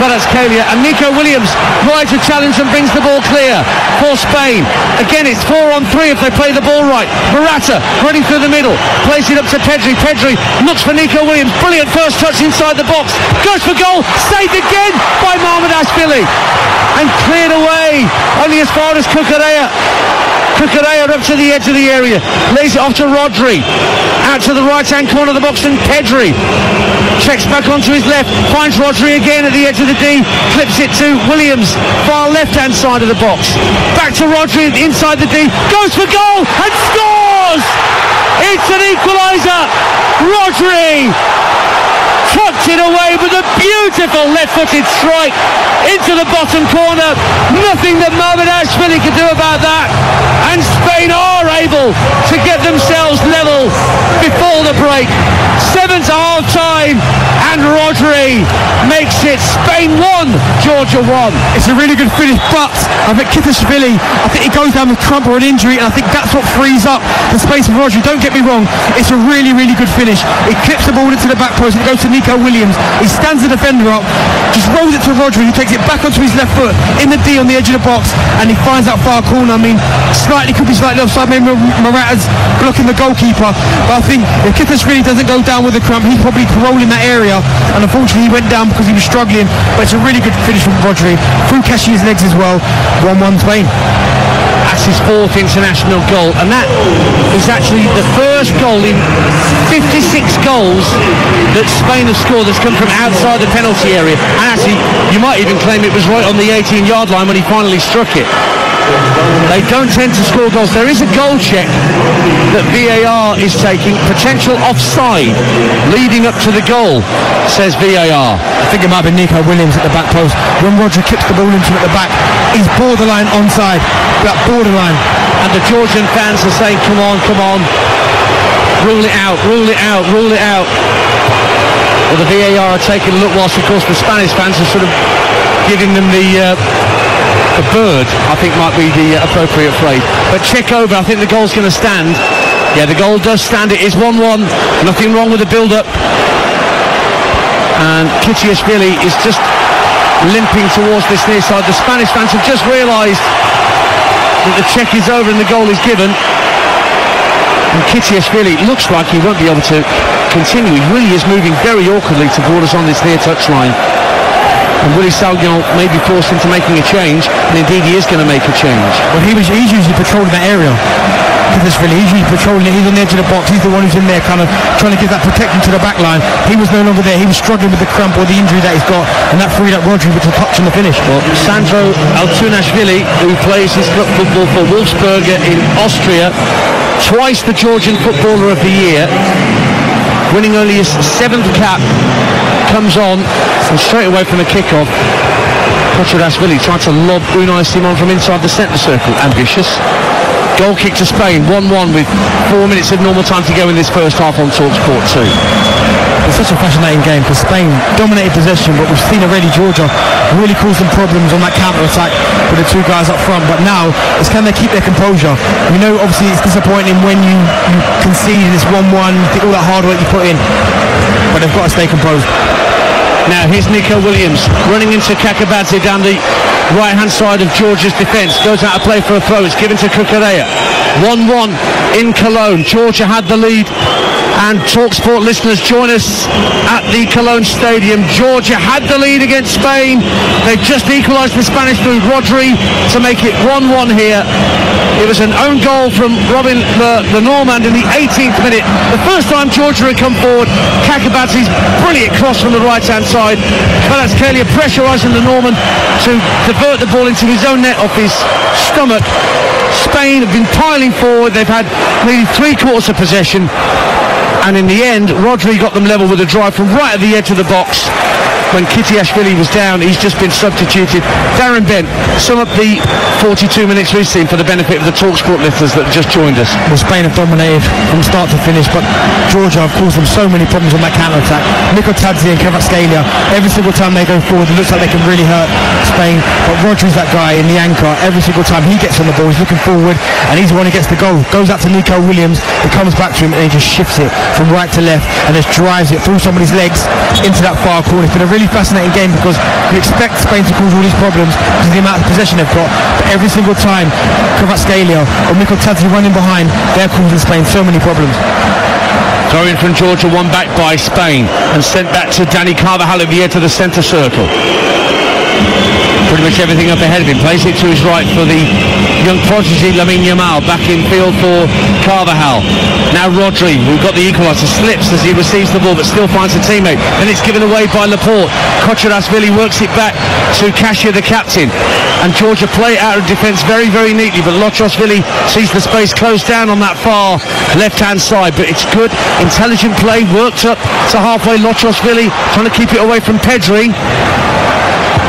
Kvaratskhelia and Nico Williams rides a challenge and brings the ball clear for Spain. Again, it's four on three if they play the ball right. Morata running through the middle, plays it up to Pedri. Pedri looks for Nico Williams. Brilliant first touch inside the box. Goes for goal. Saved again by Mamardashvili. And cleared away only as far as Cucurella. Up to the edge of the area. Lays it off to Rodri. Out to the right-hand corner of the box and Pedri. Checks back onto his left. Finds Rodri again at the edge of the D. Clips it to Williams. Far left-hand side of the box. Back to Rodri inside the D. Goes for goal and scores! It's an equaliser. Rodri it away with a beautiful left-footed strike into the bottom corner. Nothing that Mohamed Mamardashvili could do about that. And Spain are able to get themselves level before the break. Seven to half time and Rodri makes it Spain 1, Georgia 1. It's a really good finish, but I think Kiteishvili, I think he goes down with cramp or an injury, and I think that's what frees up the space for Rodri. Don't get me wrong, it's a really, really good finish. He clips the ball into the back post and it goes to Nico Williams. He stands the defender up, just rolls it to Rodri, who takes it back onto his left foot in the D on the edge of the box, and he finds that far corner. I mean, slightly could be slightly offside. Maybe Morata's blocking the goalkeeper, but I think if Kiteishvili doesn't go down with the cramp, he's probably rolling that area, and unfortunately he went down because he was struggling. But it's a really good finish from Rodri through his legs as well. 1-1 Spain. That's his fourth international goal, and that is actually the first goal in 56 goals that Spain have scored that's come from outside the penalty area. And actually, you might even claim it was right on the 18-yard line when he finally struck it. They don't tend to score goals. There is a goal check that VAR is taking, potential offside leading up to the goal, says VAR. I think it might be Nico Williams at the back post. When Roger kicks the ball into at the back, he's borderline onside. That borderline. And the Georgian fans are saying, come on, come on. Rule it out, rule it out, rule it out. Well, the VAR are taking a look whilst, of course, the Spanish fans are sort of giving them the... Uh, the bird, I think might be the uh, appropriate phrase. But check over, I think the goal's going to stand. Yeah, the goal does stand. It is 1-1. Nothing wrong with the build-up. And Kiteishvili is just limping towards this near side. The Spanish fans have just realised that the check is over and the goal is given. And Kiteishvili looks like he won't be able to continue. He really is moving very awkwardly towards us on this near touchline and Willy Sagnol may be forced into making a change, and indeed he is going to make a change. Well, he was, he's usually patrolling that area. This really, he's usually patrolling it. He's on the edge of the box. He's the one who's in there, kind of trying to give that protection to the back line. He was no longer there. He was struggling with the cramp or the injury that he's got, and that freed up Rodri with a touch on the finish. Well, Sandro Altunashvili, who plays his club football for Wolfsberger in Austria, twice the Georgian Footballer of the Year, winning only his seventh cap, comes on and straight away from the kickoff, Kotradashvili tried to lob Unai Simon from inside the centre circle. Ambitious. Goal kick to Spain, 1-1 with four minutes of normal time to go in this first half on TalkSport 2. It's such a fascinating game because Spain dominated possession, but we've seen already Georgia really cause them problems on that counter attack with the two guys up front. But now it's can they keep their composure? We know obviously it's disappointing when you, you concede this 1-1, all that hard work you put in, but they've got to stay composed. Now here's Nico Williams running into Kakabadze down the right-hand side of Georgia's defence. Goes out to play for a throw. It's given to Cucurella. 1-1 in Cologne. Georgia had the lead. And TalkSport listeners join us at the Cologne Stadium. Georgia had the lead against Spain. They've just equalised the Spanish through Rodri to make it 1-1 here. It was an own goal from Robin Le, Lenormand in the 18th minute. The first time Georgia had come forward. Kakabadze's brilliant cross from the right-hand side. Kvaratskhelia pressurising Lenormand to divert the ball into his own net off his stomach. Spain have been piling forward. They've had nearly three quarters of possession. And in the end, Rodri got them level with a drive from right at the edge of the box. When Kiteishvili was down, he's just been substituted. Darren Bent, sum up the 42 minutes we've seen for the benefit of the TalkSport listeners that have just joined us. Well, Spain have dominated from start to finish, but Georgia have caused them so many problems on that counter-attack. Mikautadze and Kvaratskhelia, every single time they go forward, it looks like they can really hurt Spain. But Rodri's that guy in the anchor. Every single time he gets on the ball, he's looking forward, and he's the one who gets the goal. Goes out to Nico Williams, he comes back to him, and he just shifts it from right to left, and just drives it through somebody's legs into that far corner. It's been a really fascinating game because you expect Spain to cause all these problems because of the amount of possession they've got. But every single time, Kvaratskhelia or Mikautadze running behind, they're causing Spain so many problems. Throw in from Georgia, one back by Spain, and sent back to Dani Carvajal edge of the centre circle. Pretty much everything up ahead of him. Plays it to his right for the young prodigy Lamine Yamal. Back in field for Carvajal. Now Rodri, who got the equaliser, slips as he receives the ball, but still finds a teammate. Then it's given away by Laporte. Kochorashvili works it back to Kashia, the captain. And Georgia play out of defence very, very neatly. But Lochoshvili sees the space closed down on that far left-hand side. But it's good, intelligent play, worked up to halfway. Lochoshvili trying to keep it away from Pedri.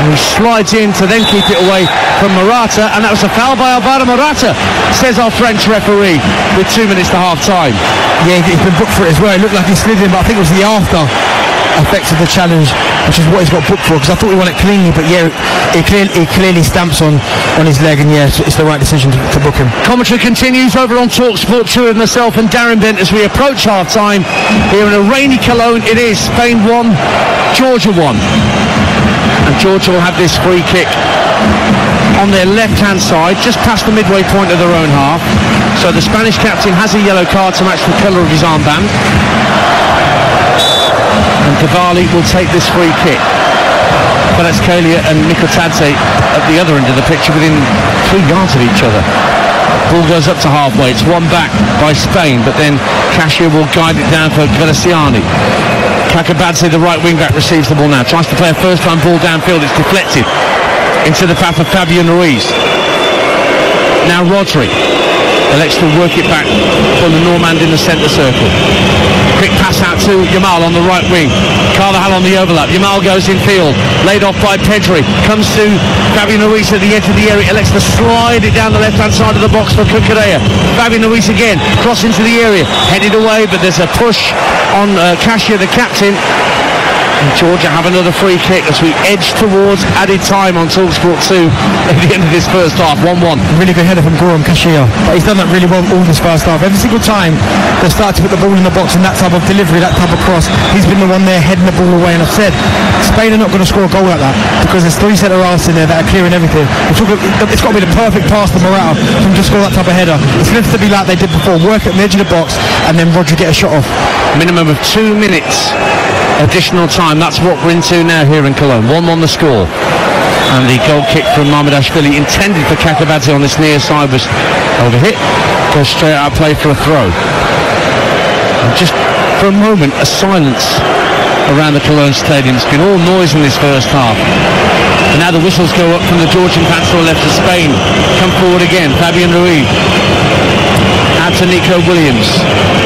And he slides in to then keep it away from Morata. And that was a foul by Alvaro Morata, says our French referee, with two minutes to half time. Yeah, he's been booked for it as well. It looked like he slid in, but I think it was the after effects of the challenge, which is what he's got booked for. Because I thought he won it cleanly, but yeah, he clearly, he clearly stamps on, on his leg, and yeah, it's, it's the right decision to, to book him. Commentary continues over on Talksport 2 with myself and Darren Bent as we approach half time here in a rainy Cologne. It is Spain 1, Georgia 1 and Georgia will have this free kick on their left-hand side, just past the midway point of their own half. So the Spanish captain has a yellow card to match the colour of his armband. And Cavalli will take this free kick. Kvaratskhelia and Mikautadze at the other end of the picture within three yards of each other. Ball goes up to halfway. It's one back by Spain, but then Kashia will guide it down for Gvelesiani. Kakabadze, the right wing back, receives the ball now. Tries to play a first time ball downfield. It's deflected into the path of Fabian Ruiz. Now Rodri elects to work it back from the Normand in the centre circle. Quick pass out to Yamal on the right wing. Carvajal on the overlap. Yamal goes in field. Laid off by Pedri. Comes to Fabian Ruiz at the edge of the area. Elects to slide it down the left-hand side of the box for Cucurella. Fabian Ruiz again. Cross into the area. Headed away, but there's a push on uh, the captain. And Georgia have another free kick as we edge towards added time on Talksport 2 at the end of this first half. 1-1. Really good header from Guram Kashia. But he's done that really well all this first half. Every single time they start to put the ball in the box and that type of delivery, that type of cross, he's been the one there heading the ball away. And I've said, Spain are not going to score a goal like that because there's three centre halves in there that are clearing everything. It's got to be the perfect pass to Morata for him to score that type of header. It's going to be like they did before, work at the edge of the box and then Roger get a shot off. Minimum of two minutes additional time. That's what we're into now here in Cologne. 1-1 the score. And the goal kick from Mamardashvili intended for Kakabadze on this near side was oh, overhit. Goes straight out play for a throw. And just for a moment, a silence around the Cologne stadium. It's been all noise in this first half. And now the whistles go up from the Georgian the left of Spain. Come forward again. Fabian Ruiz. Out to Nico Williams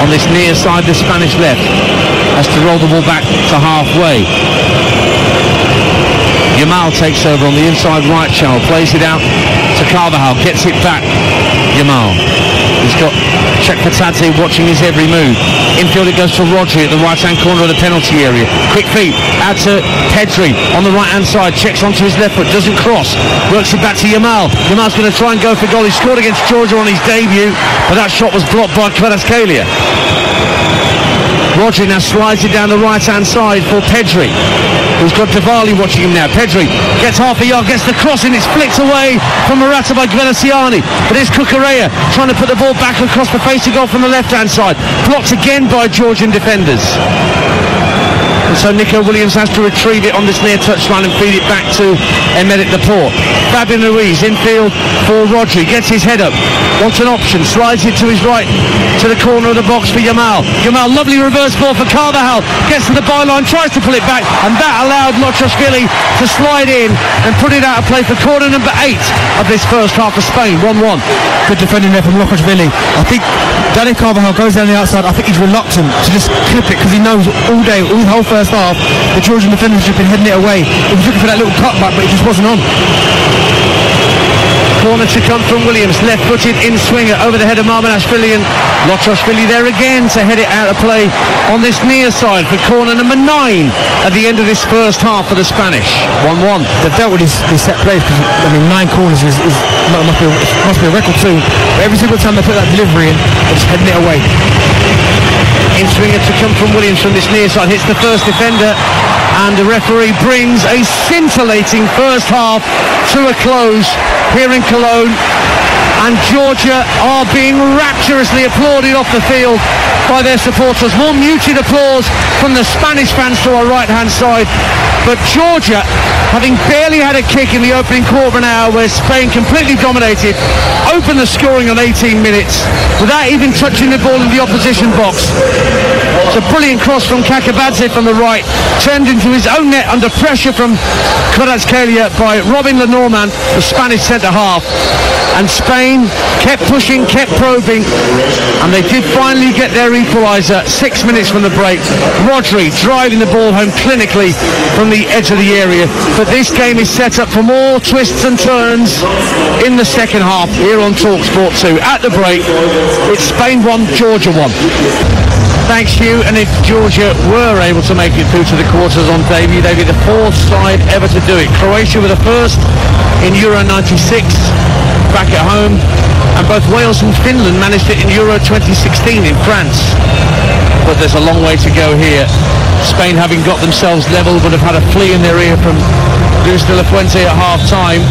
on this near side, the Spanish left has to roll the ball back to halfway. Yamal takes over on the inside right channel, plays it out to Carvajal, gets it back. Yamal. He's got Chakvetadze watching his every move. Infield it goes to Rodri at the right-hand corner of the penalty area. Quick feet out to Pedri on the right-hand side. Checks onto his left foot, doesn't cross. Works it back to Yamal. Yamal's going to try and go for goal. He scored against Georgia on his debut, but that shot was blocked by Kvaratskhelia. Rodri now slides it down the right-hand side for Pedri, who's got Dvali watching him now. Pedri gets half a yard, gets the cross, and it's flicked away from Morata by Gvelesiani. But it's Cucurella trying to put the ball back across the face of goal from the left-hand side. Blocked again by Georgian defenders. And so Nico Williams has to retrieve it on this near touchline and feed it back to Aymeric Laporte. Fabian Ruiz infield for Rodri, gets his head up, wants an option, slides it to his right, to the corner of the box for Yamal. Yamal, lovely reverse ball for Carvajal, gets to the byline, tries to pull it back, and that allowed Lochoshvili to slide in and put it out of play for corner number eight of this first half of Spain, 1-1. Good defending there from Lochoshvili. I think Dani Carvajal goes down the outside. I think he's reluctant to just clip it because he knows all day, all the whole first half, the Georgian defenders have been heading it away. He was looking for that little cutback, but it just wasn't on. Corner to come from Williams, left-footed in swinger over the head of Mamardashvili and Lochoshvili there again to head it out of play on this near side for corner number nine at the end of this first half for the Spanish. 1-1. They've dealt with these, these set plays because I mean nine corners is, is must, be a, must be a record too. But every single time they put that delivery in, they're just heading it away. In swinger to come from Williams from this near side, hits the first defender and the referee brings a scintillating first half to a close here in Cologne and Georgia are being rapturously applauded off the field by their supporters. More muted applause from the Spanish fans to our right hand side. But Georgia, having barely had a kick in the opening quarter of an hour where Spain completely dominated, opened the scoring on 18 minutes without even touching the ball in the opposition box. It's a brilliant cross from Kakabadze from the right, turned into his own net under pressure from Kvaratskhelia by Robin Lenormand, the Spanish centre half. And Spain kept pushing, kept probing, and they did finally get their equaliser six minutes from the break. Rodri driving the ball home clinically from the edge of the area. But this game is set up for more twists and turns in the second half here on TalkSport 2. At the break, it's Spain 1, Georgia 1 thanks you. And if Georgia were able to make it through to the quarters on debut, they'd be the fourth side ever to do it. Croatia were the first in Euro 96 back at home. And both Wales and Finland managed it in Euro 2016 in France. But there's a long way to go here. Spain having got themselves level would have had a flea in their ear from Luis de la Fuente at half time.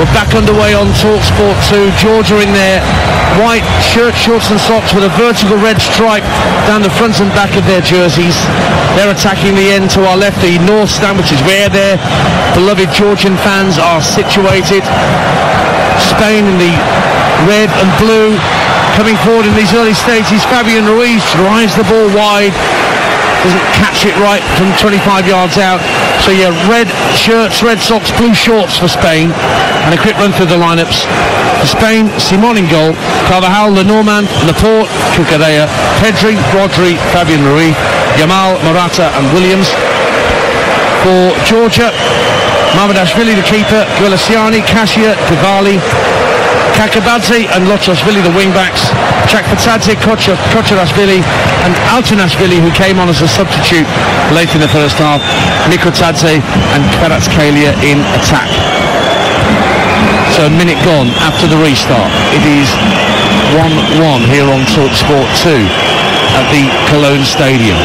We're back underway on TalkSport 2. Georgia in there, white shirt, shorts and socks with a vertical red stripe down the front and back of their jerseys. They're attacking the end to our left, the north stand, which is where their beloved Georgian fans are situated. Spain in the red and blue coming forward in these early stages. Fabian Ruiz drives the ball wide doesn't catch it right from 25 yards out. So yeah, red shirts, red socks, blue shorts for Spain. And a quick run through the lineups. For Spain, Simon in goal, Carvajal, Lenormand, Laporte, Cucurella, Pedri, Rodri, Fabian Ruiz, Yamal, Morata and Williams. For Georgia, Mamardashvili the keeper, Gvelesiani, Kashia, Dvali, Kakabadze and Lochoshvili, the wing-backs, Chakvetadze, Kochorashvili and Altunashvili, who came on as a substitute late in the first half, Mikautadze and Kvaratskhelia in attack. So a minute gone after the restart. It is 1-1 here on TalkSport 2 at the Cologne Stadium.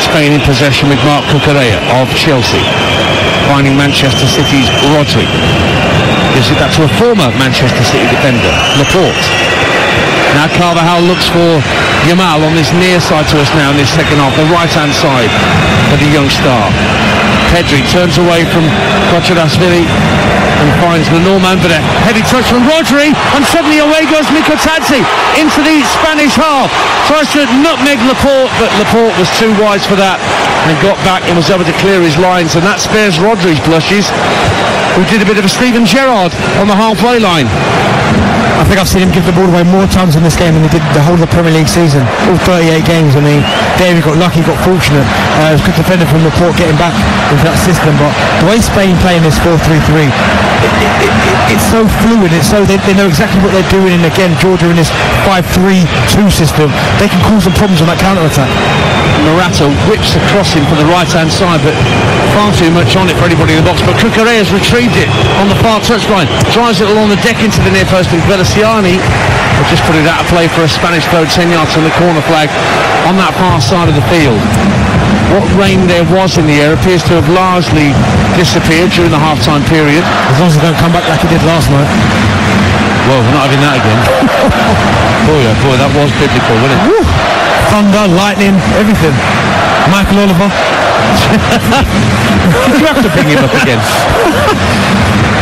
Spain in possession with Marc Cucurella of Chelsea, finding Manchester City's Rodri gives it back to a former Manchester City defender, Laporte. Now Carvajal looks for Yamal on this near side to us now in this second half, the right-hand side for the young star. Pedri turns away from Kochorashvili and finds Lenormand, but a heavy touch from Rodri, and suddenly away goes Mikautadze into the Spanish half. Tries to nutmeg Laporte, but Laporte was too wise for that and got back and was able to clear his lines, and that spares Rodri's blushes who did a bit of a Steven Gerrard on the halfway line. I think I've seen him give the ball away more times in this game than he did the whole of the Premier League season. All 38 games. I mean, David got lucky, got fortunate. Uh, it was good defender from Laporte getting back into that system. But the way Spain playing this 4-3-3, it, it, it, it's so fluid. It's so they, they, know exactly what they're doing. And again, Georgia in this 5-3-2 system, they can cause some problems on that counter attack. Morata whips the crossing for the right-hand side, but far too much on it for anybody in the box. But Cucurella has retrieved it on the far touchline, drives it along the deck into the near post, and Gvelesiani will just put it out of play for a Spanish throw 10 yards from the corner flag on that far side of the field. What rain there was in the air appears to have largely disappeared during the half-time period. As long as they don't come back like it did last night. Well, we're not having that again. boy, oh boy, that was biblical, wasn't it? Woo thunder, lightning, everything. Michael Oliver. you have to bring him up again.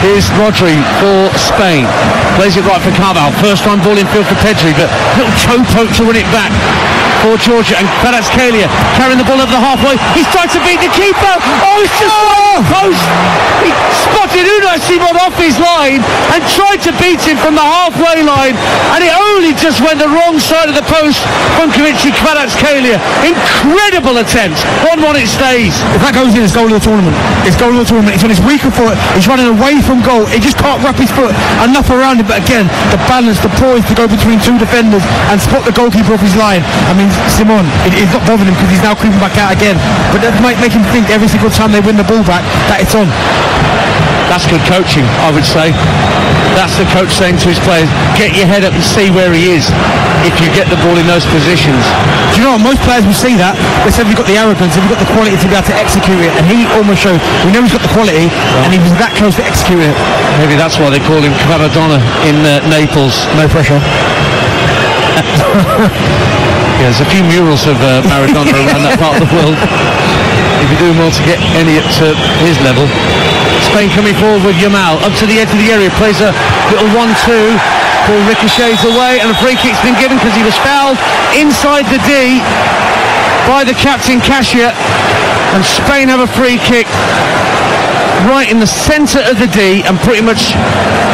Here's Rodri for Spain. Plays it right for Carval. First time ball in field for Pedri, but little toe poke to win it back. For Georgia. And Kvaratskhelia carrying the ball over the halfway. He's tried to beat the keeper. Oh, it's just oh! post. He spotted Unai Simon off his line and tried to beat him from the halfway line. And it only just went the wrong side of the post from Khvicha Kvaratskhelia. Incredible attempt. 1-1 it stays. If that goes in, it's goal of the tournament. It's goal of the tournament. It's on his weaker foot. He's running away from goal. He just can't wrap his foot enough around it. But again, the balance, the poise to go between two defenders and spot the goalkeeper off his line. I mean, Simon, it, it's not bothering him because he's now creeping back out again. But that might make him think every single time they win the ball back that it's on. That's good coaching, I would say. That's the coach saying to his players, get your head up and see where he is if you get the ball in those positions. Do you know what? Most players will see that. They said we've got the arrogance, we've we got the quality to be able to execute it. And he almost showed, we know he's got the quality, and he was that close to executing it. Maybe that's why they call him Maradona in uh, Naples. No pressure. yeah, there's a few murals of uh, Maradona around that part of the world. If you do well to get any at uh, his level. Spain coming forward with Yamal up to the edge of the area, plays a little 1-2. Ball ricochets away and a free kick's been given because he was fouled inside the D by the captain Kashia and Spain have a free kick right in the centre of the D and pretty much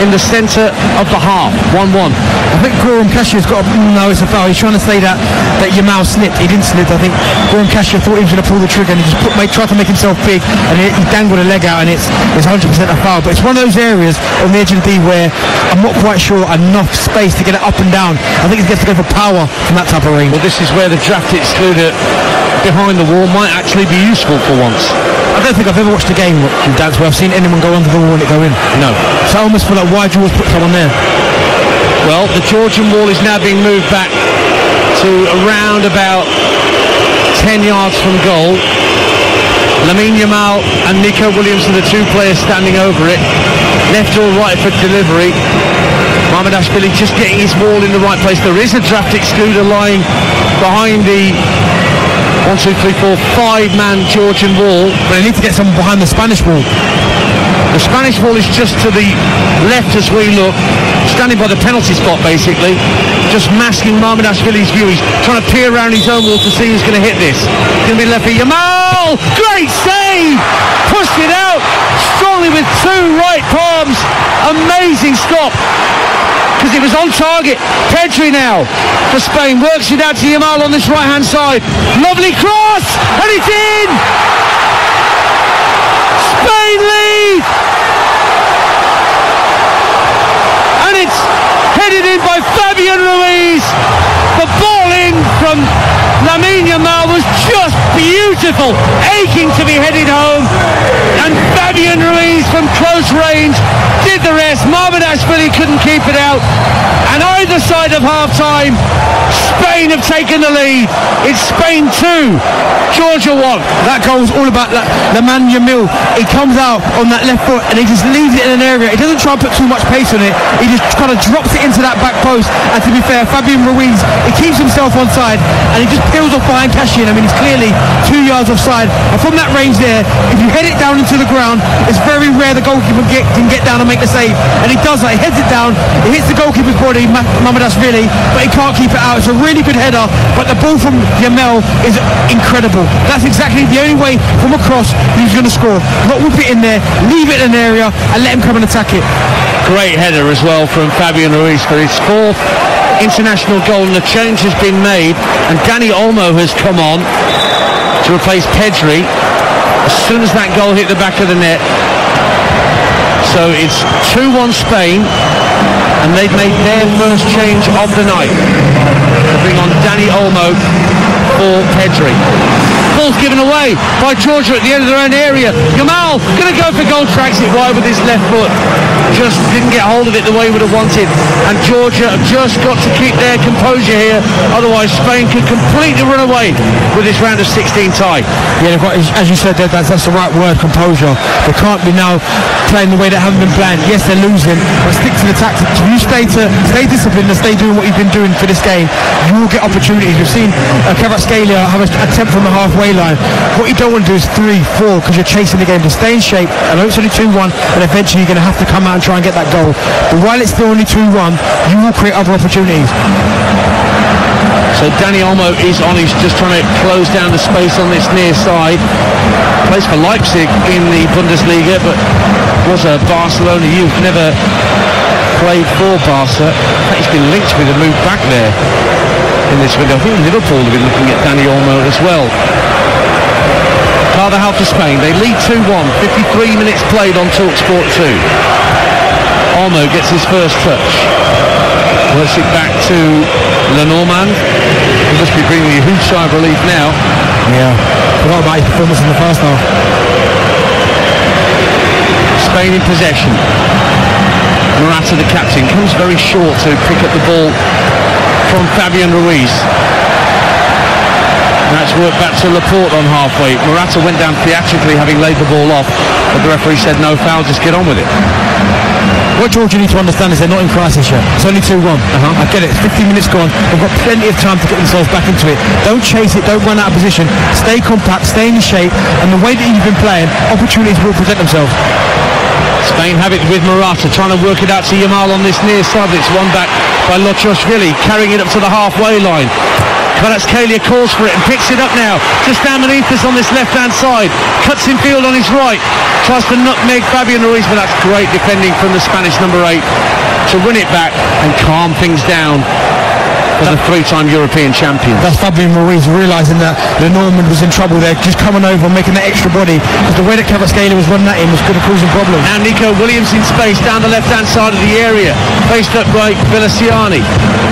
in the centre of the half. 1-1. I think Guram Kashia's got a, no, it's a foul. He's trying to say that that Yamal slipped. He didn't slip. I think Guram Kashia thought he was going to pull the trigger and he just put, made, tried to make himself big and he, he dangled a leg out and it's it's 100% a foul. But it's one of those areas on the edge of the D where I'm not quite sure enough space to get it up and down. I think he's going to go for power from that type of range. Well, this is where the draft excluder behind the wall might actually be useful for once. I don't think I've ever watched a game dance where I've seen anyone go under the wall and it go in. No. So I almost feel like why do you always put someone there? Well, the Georgian wall is now being moved back to around about 10 yards from goal. Lamine Yamal and Nico Williams are the two players standing over it. Left or right for delivery. Mamardashvili just getting his wall in the right place. There is a draft excluder lying behind the one, two, three, four, five-man Georgian wall. But they need to get someone behind the Spanish wall. The Spanish wall is just to the left as we look, standing by the penalty spot basically, just masking Mamardashvili's view. He's trying to peer around his own wall to see who's going to hit this. Going to be left for Yamal! Great save! Pushed it out strongly with two right palms. Amazing stop because it was on target. Pedri now for Spain works it out to Yamal on this right hand side. Lovely cross and it's in. Spain lead. And it's headed in by Fabian Ruiz. The ball in from Lamine Yamal was just beautiful, aching to be headed home. And Fabian Ruiz from close range did the rest. Mamardashvili couldn't keep it out. And either side of half-time, Spain have taken the lead. It's Spain 2, Georgia 1. That goal's all about La- Lamine Yamal. He comes out on that left foot and he just leaves it in an area. He doesn't try and put too much pace on it. He just kind of drops it into that back post. And to be fair, Fabian Ruiz, he keeps himself on side and he just peels off behind Cashin. I mean, he's clearly two yards offside. And from that range there, if you head it down into the ground, it's very rare the goalkeeper get, can get down and make the save. And he does that. He heads it down. It hits the goalkeeper's body, Mamardashvili, but he can't keep it out. It's a really good header, but the ball from Yamal is incredible. That's exactly the only way from across he's going to score. Not whip it in there, leave it in an area, and let him come and attack it. Great header as well from Fabian Ruiz for his fourth international goal, and the change has been made, and Dani Olmo has come on to replace Pedri as soon as that goal hit the back of the net. So it's 2-1 Spain and they've made their first change of the night to bring on Dani Olmo for Pedri. Ball's given away by Georgia at the end of their own area. Yamal going to go for goal, tracks it wide with his left foot. Just didn't get hold of it the way he would have wanted. And Georgia have just got to keep their composure here. Otherwise, Spain could completely run away with this round of 16 tie. Yeah, got, as you said, that's, that's the right word, composure. They can't be now playing the way they haven't been playing. Yes, they're losing, but stick to the tactics. If you stay to stay disciplined and stay doing what you've been doing for this game, you will get opportunities. We've seen uh, have a attempt from the halfway line. What you don't want to do is three, four, because you're chasing the game. To stay in shape, know it's only 2-1, but eventually you're going to have to come out and try and get that goal. But while it's still only 2-1, you will create other opportunities. So Dani Olmo is on. He's just trying to close down the space on this near side. Plays for Leipzig in the Bundesliga, but was a Barcelona youth. Never played for Barca. He's been linked with a move back there in this window. I think Liverpool will be looking at Dani Olmo as well. Carvajal for Spain. They lead 2-1. 53 minutes played on TalkSport 2. Olmo gets his first touch. Works it back to Lenormand. He must be bringing a huge sigh of relief now. Yeah. Forgot about his performance in the first half. Spain in possession. Morata, the captain, comes very short to pick up the ball from Fabian Ruiz. That's worked back to Laporte on halfway. Morata went down theatrically having laid the ball off, but the referee said no foul, just get on with it. What Georgia need to understand is they're not in crisis yet. It's only 2-1. Uh-huh. I get it. It's 15 minutes gone. They've got plenty of time to get themselves back into it. Don't chase it. Don't run out of position. Stay compact. Stay in shape. And the way that you've been playing, opportunities will present themselves. Spain have it with Morata, trying to work it out to Yamal on this near side. It's won back by Lochoshvili, carrying it up to the halfway line. Kvaratskhelia calls for it and picks it up now. Just down beneath us on this left-hand side. Cuts in field on his right. Tries to nutmeg Fabian Ruiz, but that's great defending from the Spanish number eight to win it back and calm things down for the three-time European champions. That's Fabian Ruiz realising that the Norman was in trouble there, just coming over and making that extra body. Because the way that Kvaratskhelia was running at him was going to cause him problems. Now Nico Williams in space down the left-hand side of the area. Faced up by Gvelesiani.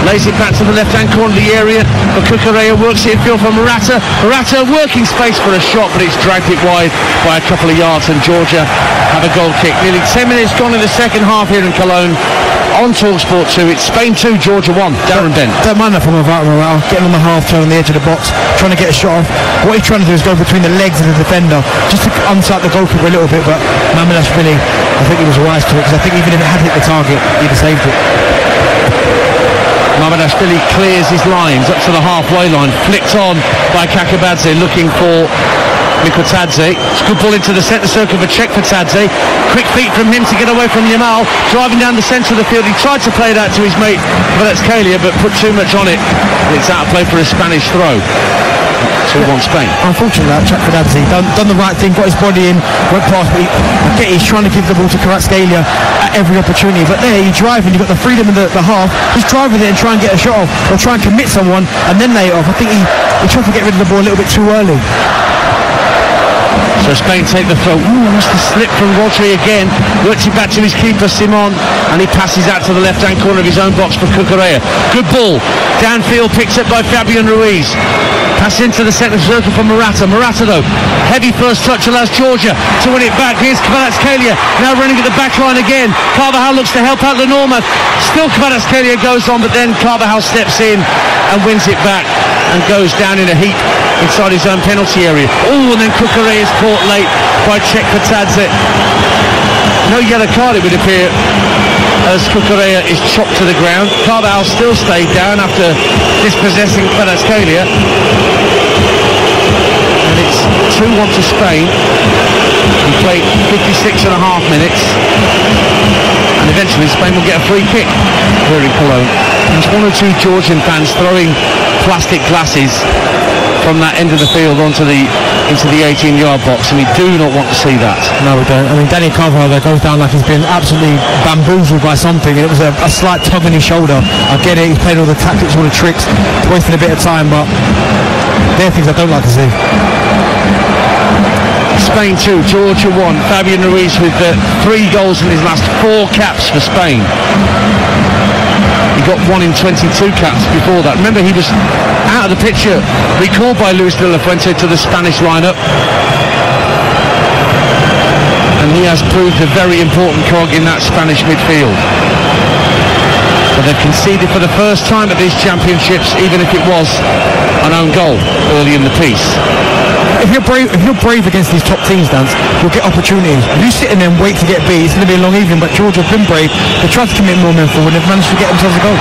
Lays it back to the left-hand corner of the area. But Cucurella works it in field for Morata. Morata working space for a shot, but it's dragged it wide by a couple of yards and Georgia have a goal kick. Nearly 10 minutes gone in the second half here in Cologne. On TalkSport 2, it's Spain 2, Georgia 1. Darren Bent. Don't mind that from Alvaro Morata, getting on the half turn on the edge of the box, trying to get a shot off. What he's trying to do is go between the legs of the defender, just to unsight the goalkeeper a little bit, but Mamardashvili, I think he was wise to it, because I think even if it had hit the target, he'd have saved it. Mamardashvili clears his lines up to the halfway line, flicked on by Kakabadze, looking for Mikautadze. It's good ball into the centre circle for Chakvetadze. Quick feet from him to get away from Yamal. Driving down the centre of the field. He tried to play out to his mate Kvaratskhelia, but put too much on it. It's out of play for a Spanish throw. 2-1 Spain. Unfortunately, that Chakvetadze done, done the right thing, got his body in, went past, but he, he's trying to give the ball to Kvaratskhelia at every opportunity. But there, you drive and you've got the freedom in the, the half. Just drive with it and try and get a shot off, or try and commit someone and then lay it off. I think he, he tried to get rid of the ball a little bit too early. So Spain take the throw. Ooh, that's the slip from Rodri again. Works it back to his keeper, Simon, and he passes out to the left-hand corner of his own box for Cucurella. Good ball. Downfield picked up by Fabian Ruiz. Pass into the centre circle for Morata. Morata, though, heavy first touch allows Georgia to win it back. Here's Kvaratskhelia now running at the back line again. Carvajal looks to help out Le Normand. Still Kvaratskhelia goes on, but then Carvajal steps in and wins it back and goes down in a heap inside his own penalty area. Oh, and then Cucurella is caught late by Czech Tadze. No yellow card, it would appear, as Cucurella is chopped to the ground. Carvajal still stayed down after dispossessing Kvaratskhelia. And it's 2-1 to Spain. We played 56 and a half minutes. And eventually Spain will get a free kick here in Cologne. There's one or two Georgian fans throwing plastic glasses from that end of the field onto the into the 18 yard box and we do not want to see that. No, we don't. I mean, Dani Carvajal there goes down like he's been absolutely bamboozled by something. It was a, a slight tug on his shoulder. I get it. He's played all the tactics, all the tricks, wasting a bit of time, but there are things I don't like to see. Spain 2, Georgia 1. Fabian Ruiz with uh, three goals in his last four caps for Spain. He got one in 22 caps before that. Remember, he was out of the picture, recalled by Luis de la Fuente to the Spanish lineup. And he has proved a very important cog in that Spanish midfield. But they've conceded for the first time at these championships, even if it was an own goal early in the piece. If you're brave, if you're brave against these top teams, Dan, you'll get opportunities. If you sit in there and wait to get beat, it's going to be a long evening. But Georgia have been brave. They tried to commit more men forward. and They've managed to get themselves a goal.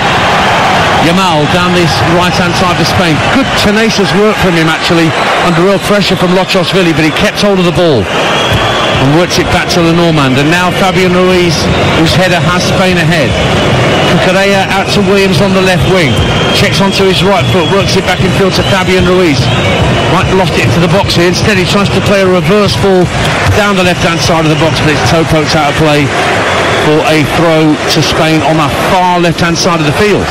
Yamal down this right-hand side of Spain. Good tenacious work from him actually under real pressure from Lochoshvili, but he kept hold of the ball. And works it back to Le Normand. And now Fabian Ruiz, whose header has Spain ahead. Cucurella out to Williams on the left wing. Checks onto his right foot, works it back in field to Fabian Ruiz. Might loft it into the box here. Instead he tries to play a reverse ball down the left hand side of the box, but it's toe pokes out of play for a throw to Spain on the far left hand side of the field.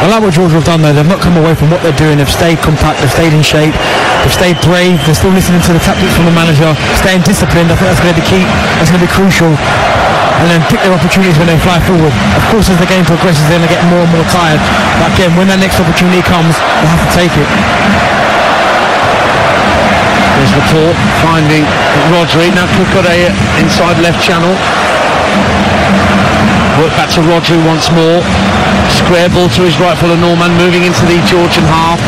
I like what Georgia have done there. They've not come away from what they're doing. They've stayed compact. They've stayed in shape. They've stayed brave. They're still listening to the tactics from the manager. Staying disciplined. I think that's going to be key. That's going to be crucial. And then pick their opportunities when they fly forward. Of course, as the game progresses, they're going to get more and more tired. But again, when that next opportunity comes, they have to take it. There's the Laporte finding Rodri. Now Cucurella uh, inside left channel. Work back to Rodri once more. Square ball to his right for Norman, moving into the Georgian half.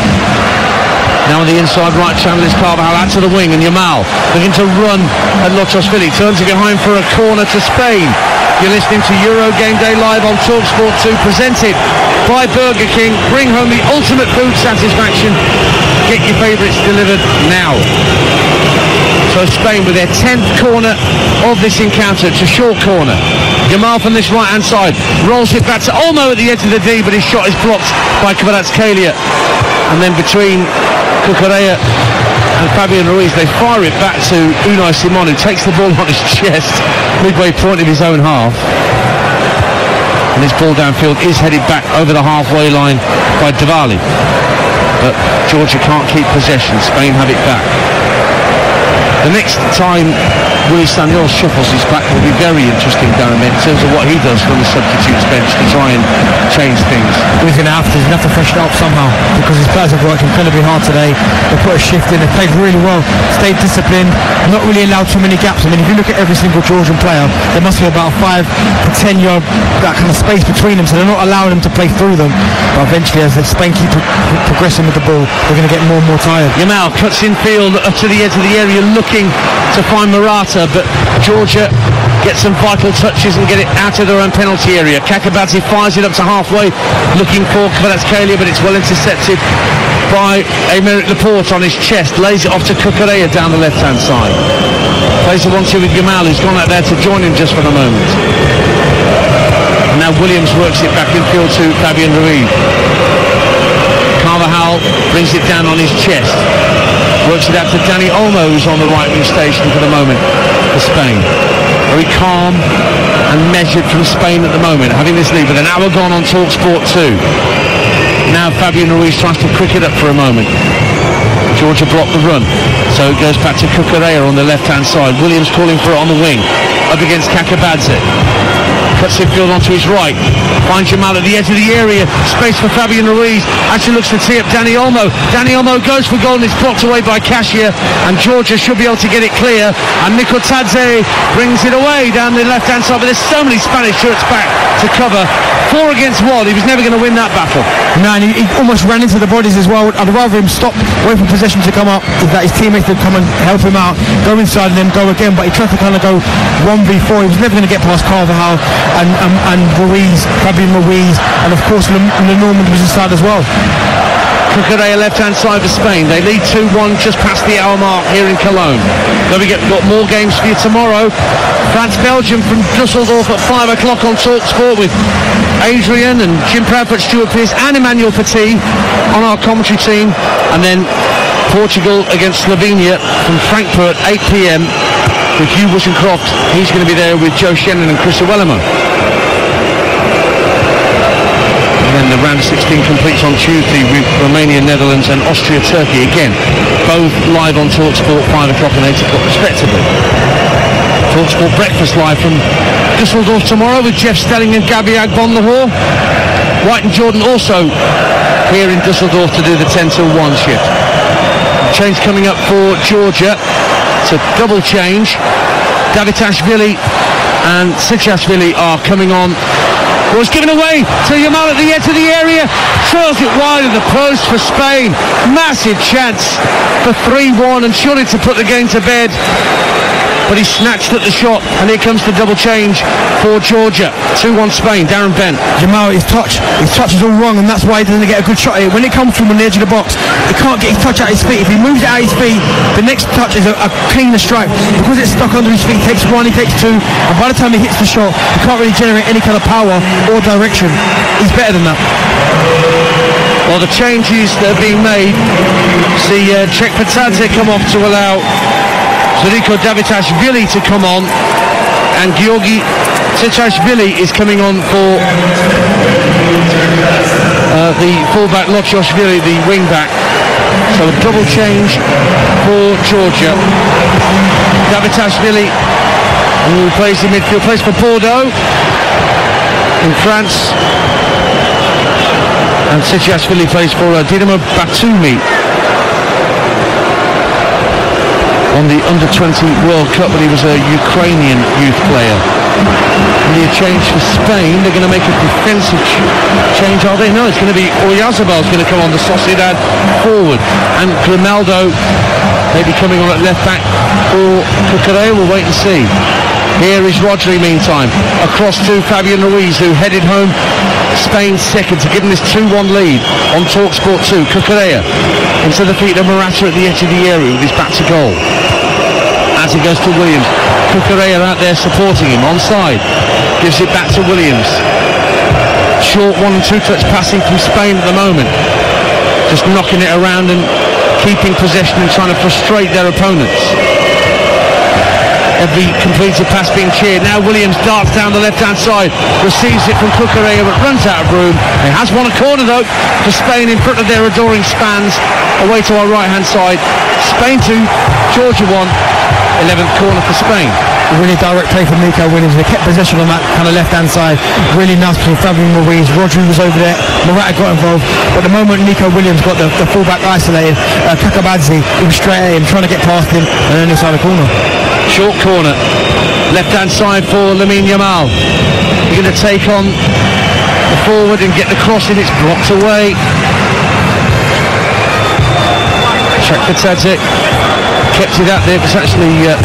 Now on the inside right channel is Carvajal out to the wing and Yamal looking to run at Lochoshvili. Turns it behind for a corner to Spain. You're listening to Euro Game Day live on TalkSport 2 presented by Burger King. Bring home the ultimate food satisfaction. Get your favourites delivered now. So Spain with their 10th corner of this encounter. It's a short corner. Yamal from this right hand side rolls it back to Olmo at the edge of the D, but his shot is blocked by Kvaratskhelia. And then between Cucurella and Fabian Ruiz, they fire it back to Unai Simon, who takes the ball on his chest midway point of his own half. And this ball downfield is headed back over the halfway line by Dvali. But Georgia can't keep possession. Spain have it back. The next time Willy Sagnol shuffles his back will be very interesting, Darren, in terms of what he does from the substitutes bench to try and change things. He's going to have to, he's going to have to freshen up somehow because his players have worked incredibly hard today. They put a shift in, they played really well, stayed disciplined, not really allowed too many gaps. I mean, if you look at every single Georgian player, there must be about five to ten yard that kind of space between them, so they're not allowing them to play through them. But eventually, as Spain keep pro- progressing with the ball, they're going to get more and more tired. Yamal cuts in field up to the edge of the area looking to find Morata, but Georgia get some vital touches and get it out of their own penalty area. Kakabadze fires it up to halfway, looking for Kvaratskhelia, but it's well intercepted by Aymeric Laporte on his chest, lays it off to Cucurella down the left-hand side. Plays the one-two with Yamal, who's gone out there to join him just for the moment. Now Williams works it back in field to Fabian Ruiz. Carvajal brings it down on his chest. Works it out to Dani Olmo, who's on the right wing station for the moment for Spain. Very calm and measured from Spain at the moment, having this lead with an hour gone on Talk Sport 2. Now Fabian Ruiz tries to quick it up for a moment. Georgia blocked the run. So it goes back to Cucurella on the left-hand side. Williams calling for it on the wing. Up against Kakabadze. Cuts it field onto his right. Finds Yamal at the edge of the area. Space for Fabian Ruiz. Actually looks to tee up Dani Olmo. Dani Olmo goes for goal and is blocked away by Kashia. And Georgia should be able to get it clear. And Mikautadze brings it away down the left-hand side. But there's so many Spanish shirts back to cover. Four against one. He was never going to win that battle. Man, he, he almost ran into the bodies as well. I'd rather him stop, wait for possession to come up, that his teammates would come and help him out, go inside and then go again. But he tried to kind of go 1v4. He was never going to get past Carvajal and, and, and Ruiz, Fabian Ruiz, and of course Le, Lenormand was inside as well. Cucurella left-hand side for Spain. They lead 2-1 just past the hour mark here in Cologne. Then we get got more games for you tomorrow. France-Belgium from Dusseldorf at 5 o'clock on Talk Sport with Adrian and Jim Proudfoot, Stuart Pearce and Emmanuel Petit on our commentary team. And then Portugal against Slovenia from Frankfurt 8pm with Hugh Woozencroft. He's going to be there with Joe Shannon and Chris Iwelumo. Then the round of 16 completes on Tuesday with Romania, Netherlands and Austria, Turkey again. Both live on TalkSport 5 o'clock and 8 o'clock respectively. TalkSport breakfast live from Dusseldorf tomorrow with Jeff Stelling and Gabby Agbonlahor. White and Jordan also here in Dusseldorf to do the 10 till 1 shift. Change coming up for Georgia. It's a double change. Davitashvili and Tsitsishvili are coming on was given away to Yamal at the edge of the area. Throws it wide of the post for Spain. Massive chance for 3-1 and surely to put the game to bed. But he snatched at the shot, and here comes the double change for Georgia. 2-1 Spain, Darren Bent. Yamal, his touch, his touch is all wrong, and that's why he doesn't get a good shot here. When it comes from on the edge of the box, he can't get his touch out his feet. If he moves it out his feet, the next touch is a, a cleaner strike. Because it's stuck under his feet, he takes one, he takes two, and by the time he hits the shot, he can't really generate any kind of power or direction. He's better than that. Well, the changes that are being made, see uh, Chakvetadze come off to allow Zuriko Davitashvili to come on, and Georgi Tsitsishvili is coming on for uh, the fullback Lochoshvili, the wing back. So a double change for Georgia. Davitashvili, who plays in midfield, plays for Bordeaux in France. And Tsitsishvili plays for uh, Dinamo Batumi on the under-20 World Cup when he was a Ukrainian youth player. The change for Spain, they're going to make a defensive ch- change, are they? No, it's going to be Oyarzabal is going to come on the Sociedad forward. And Grimaldo maybe coming on at left back or Cucurella, we'll wait and see. Here is Rodri meantime, across to Fabian Ruiz who headed home Spain's second to give him this 2-1 lead on TalkSport 2. Cucurella into the feet of Morata at the edge of the area with his back to goal. As he goes to Williams. Cucurella out there supporting him onside. Gives it back to Williams. Short one and two touch passing from Spain at the moment. Just knocking it around and keeping possession and trying to frustrate their opponents. Every completed pass being cheered. Now Williams darts down the left-hand side, receives it from Cucurella, but runs out of room. He has won a corner though for Spain in front of their adoring spans. Away to our right-hand side. Spain 2, Georgia 1. 11th corner for Spain. Really direct play from Nico Williams. They kept possession on that kind of left-hand side. Really nice from Fabian Ruiz. Rodri was over there. Morata got involved. But the moment Nico Williams got the, the fullback isolated, uh, Kakabadze, he was straight at him, trying to get past him, and then inside the corner. Short corner. Left-hand side for Lamine Yamal. You're going to take on the forward and get the cross in. It's blocked away. Check for Tadzik. Kept it out there. It's actually uh,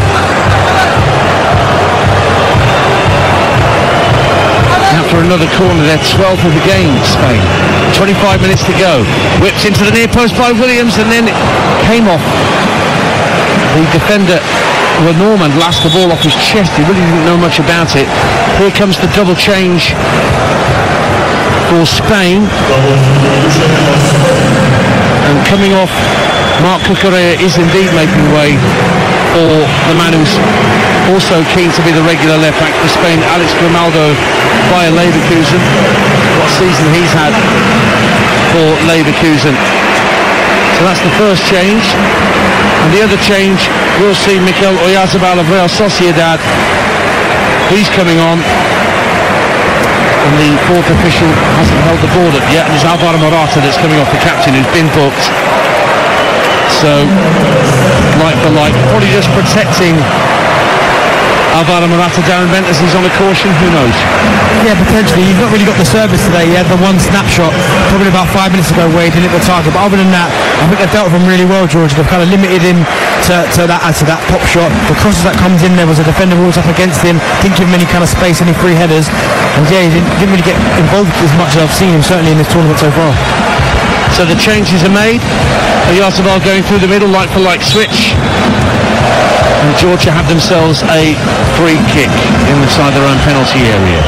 for another corner. They're 12th of the game, Spain. 25 minutes to go. Whipped into the near post by Williams and then it came off. The defender, well, Norman, lashed the ball off his chest. He really didn't know much about it. Here comes the double change for Spain. And coming off, Marc Cucurella is indeed making way for the man who's also keen to be the regular left back for Spain, Alex Grimaldo via Leverkusen. What season he's had for Leverkusen. So that's the first change. And the other change, we'll see Mikel Oyarzabal of Real Sociedad. He's coming on. And the fourth official hasn't held the board up yet. And it's Alvaro Morata that's coming off the captain who's been booked. So, like for like, probably just protecting Alvaro Morata, Darren Bent as he's on a caution, who knows? Yeah, potentially. He's not really got the service today. He had the one snapshot probably about five minutes ago where he didn't hit the target. But other than that, I think they've dealt with him really well, George. They've kind of limited him to, to that to that pop shot. The crosses that comes in, there was a defender who was up against him. Didn't give him any kind of space, any free headers. And yeah, he didn't, didn't really get involved as much as I've seen him certainly in this tournament so far. So the changes are made. Oyarzabal going through the middle, like for like switch. And Georgia have themselves a free kick inside their own penalty area.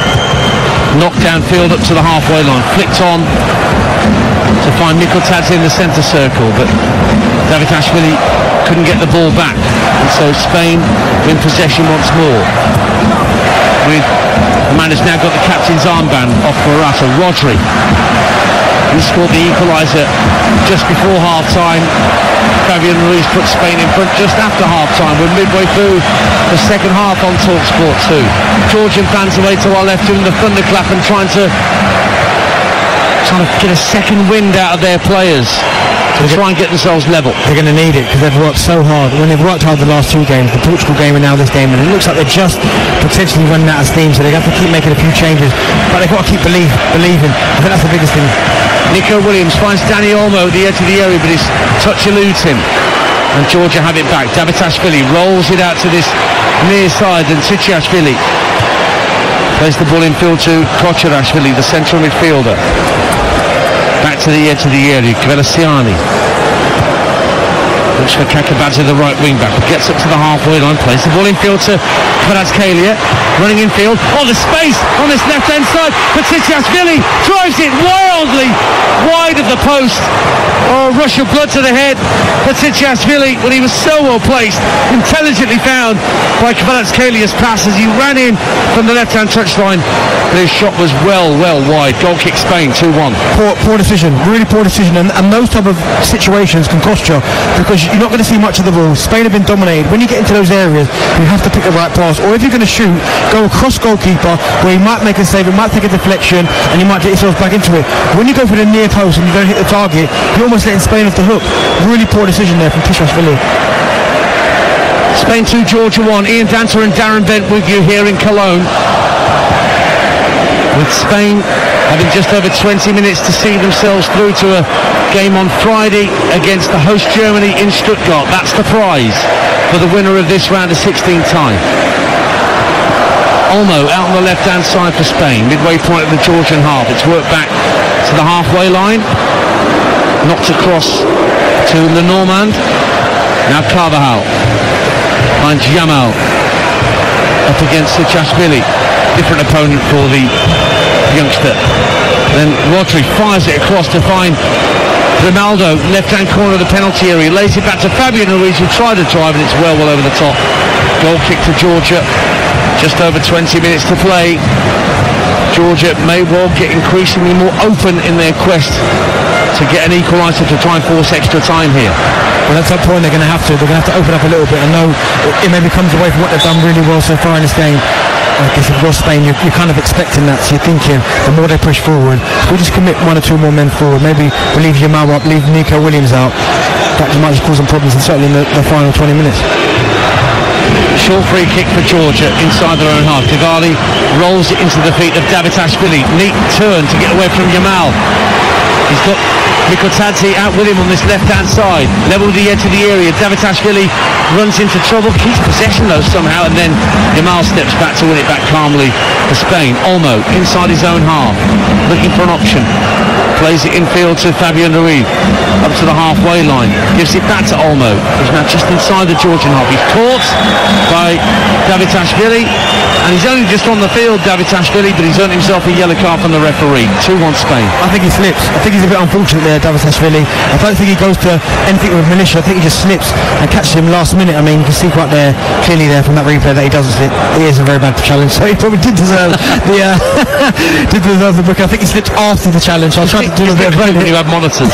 Knocked downfield up to the halfway line, flicked on to find Mikautadze in the centre circle, but Davitashvili couldn't get the ball back. And so Spain in possession once more. With the man who's now got the captain's armband off Morata, Rodri. He scored the equaliser just before half-time. Fabian Ruiz put Spain in front just after half-time. We're midway through the second half on TalkSport 2. Georgian fans away to our left doing the thunderclap and trying to trying to get a second wind out of their players try and get themselves level. They're going to need it because they've worked so hard. When they've worked hard the last two games, the Portugal game and now this game, and it looks like they're just potentially running out of steam, so they have to keep making a few changes. But they've got to keep believe, believing. I think that's the biggest thing. Nico Williams finds Dani Olmo at the edge of the area, but his touch eludes him. and Georgia have it back. Davitashvili rolls it out to this near side and Tsitsishvili plays the ball in field to Kochorashvili, the central midfielder. Back to the edge of the area, Gvelesiani. Looks for Kakabadze, the right wing back, gets up to the halfway line, plays the ball in field to Kvaratskhelia, running in field. Oh, the space on this left hand side for Tsitsishvili, drives it wildly wide of the post. Oh, rush of blood to the head for Tsitsishvili when he was so well placed, intelligently found by Kvaratskhelia's pass as he ran in from the left hand touchline. But his shot was well, well wide. Goal kick Spain, 2-1. Poor, poor decision, really poor decision, and, and those type of situations can cost you because you're not going to see much of the ball. Spain have been dominated. When you get into those areas, you have to pick the right pass. Or if you're going to shoot, go across goalkeeper where you might make a save, it might take a deflection, and you might get yourself back into it. When you go for the near post and you don't hit the target, you're almost letting Spain off the hook. Really poor decision there from Tsitsishvili. Spain 2, Georgia 1. Ian Danter and Darren Bent with you here in Cologne. With Spain having just over 20 minutes to see themselves through to a game on Friday against the host Germany in Stuttgart. That's the prize for the winner of this round of 16 time. Olmo out on the left-hand side for Spain, midway point of the Georgian half. It's worked back to the halfway line, knocked across to Le Normand. Now Carvajal finds Yamal up against the Tsitsishvili. Different opponent for the youngster. Then Rodri fires it across to find Grimaldo, left-hand corner of the penalty area, lays it back to Fabian Ruiz who tried to drive and it's well, well over the top. Goal kick to Georgia. Just over 20 minutes to play. Georgia may well get increasingly more open in their quest to get an equaliser to try and force extra time here. Well, at some point they're going to have to. They're going to have to open up a little bit. I know it, maybe comes away from what they've done really well so far in this game. I guess if you're Spain, you're, you're kind of expecting that. So you're thinking the more they push forward, we just commit one or two more men forward. Maybe we leave Yamal up, leave Nico Williams out. That might just cause some problems, and certainly in the, the final 20 minutes. Short free kick for Georgia inside their own half. Dvali rolls it into the feet of Davitashvili. Neat turn to get away from Yamal. He's got Mikautadze out with him on this left-hand side. Level the edge of the area. Davitashvili runs into trouble. Keeps possession though somehow and then Yamal steps back to win it back calmly for Spain. Olmo inside his own half. Looking for an option. Plays it infield to Fabian Ruiz. Up to the halfway line. Gives it back to Olmo. He's now just inside the Georgian half. He's caught by Davitashvili. And he's only just on the field, Davitashvili, but he's earned himself a yellow card from the referee. 2-1 Spain. I think he slips. I think he's a bit unfortunate there, Davitashvili. I don't think he goes to anything with Militia. I think he just slips and catches him last minute. I mean, you can see quite there, clearly there from that replay that he doesn't slip. He is a very bad challenge, so he probably did deserve the uh, did deserve the book. I think he slipped after the challenge. I tried to do a bit of when you have monitors.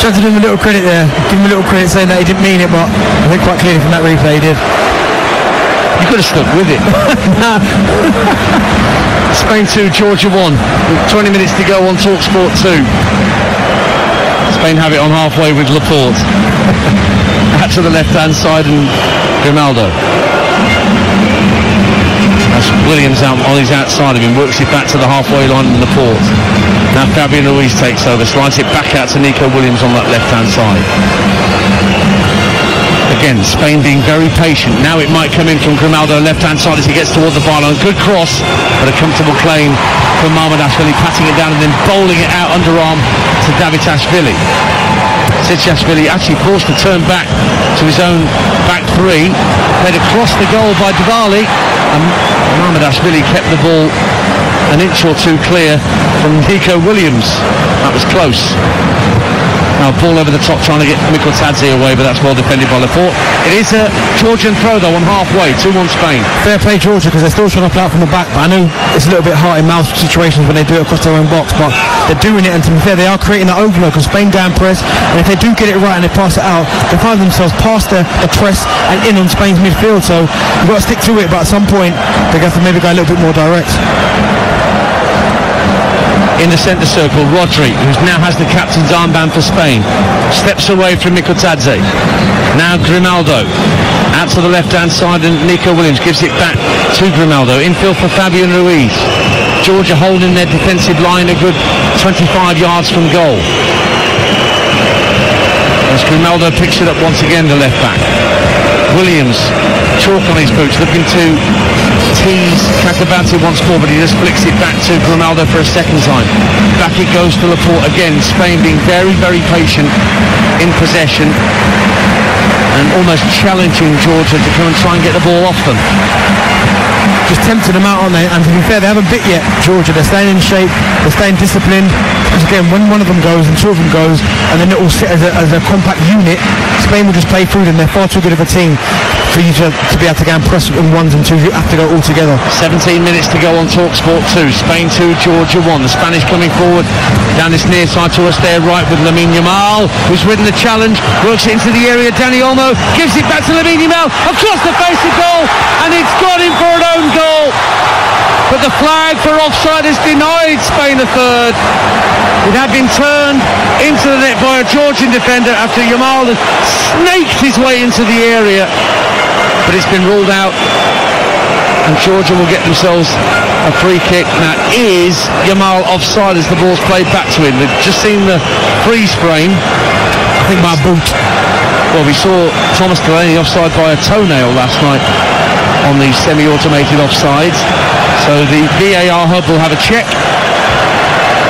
tried to do him a little credit there. Give him a little credit saying that he didn't mean it, but I think quite clearly from that replay he did. You could have stuck with it. Spain 2, Georgia 1. With 20 minutes to go on TalkSport 2. Spain have it on halfway with Laporte. Out to the left-hand side and Grimaldo. Williams out on his outside of him, works it back to the halfway line and port. Now Fabian Ruiz takes over, slides it back out to Nico Williams on that left-hand side. Again, Spain being very patient. Now it might come in from Grimaldo left-hand side as he gets toward the byline. Good cross, but a comfortable claim from Mamardashvili, patting it down and then bowling it out underarm to Davitashvili. Tsitsishvili actually forced to turn back to his own back three. Played across the goal by Dvali, and Mamardashvili kept the ball an inch or two clear from Nico Williams. That was close. Now ball over the top trying to get Mikautadze away, but that's well defended by Laporte. It is a Georgian throw though on halfway, 2-1 Spain. Fair play Georgia because they're still trying to play out from the back, but I know it's a little bit hard in mouth situations when they do it across their own box, but they're doing it and to be fair they are creating that overload because Spain down press and if they do get it right and they pass it out, they find themselves past the, the press and in on Spain's midfield so you've got to stick to it but at some point they have to maybe go a little bit more direct. In the centre circle, Rodri, who now has the captain's armband for Spain, steps away from Mikautadze. Now Grimaldo. Out to the left-hand side and Nico Williams gives it back to Grimaldo. Infield for Fabian Ruiz. Georgia holding their defensive line a good 25 yards from goal. As Grimaldo picks it up once again, the left back. Williams, chalk on his boots, looking to tease Kakabadze once more, but he just flicks it back to Grimaldo for a second time. Back it goes to Laporte again. Spain being very, very patient in possession and almost challenging Georgia to come and try and get the ball off them just tempting them out, aren't they? And to be fair, they haven't bit yet, Georgia. They're staying in shape, they're staying disciplined. Because again, when one of them goes and two of them goes, and then it all sit as a, as a compact unit, Spain will just play through them. They're far too good of a team for you to, to be able to go and press in ones and twos. You have to go all together. 17 minutes to go on Talksport 2. Spain 2, Georgia 1. The Spanish coming forward down this near side to us there right with Lamine Yamal, who's ridden the challenge, works it into the area. Dani Olmo gives it back to Lamine Yamal across the face of goal, and it's got him for an own goal. But the flag for offside is denied Spain a third. It had been turned into the net by a Georgian defender after Yamal snaked his way into the area. But it's been ruled out and Georgia will get themselves a free kick. That is Yamal offside as the ball's played back to him. They've just seen the freeze frame. I think my boot. Well, we saw Thomas Delaney offside by a toenail last night on the semi-automated offsides. So the VAR hub will have a check.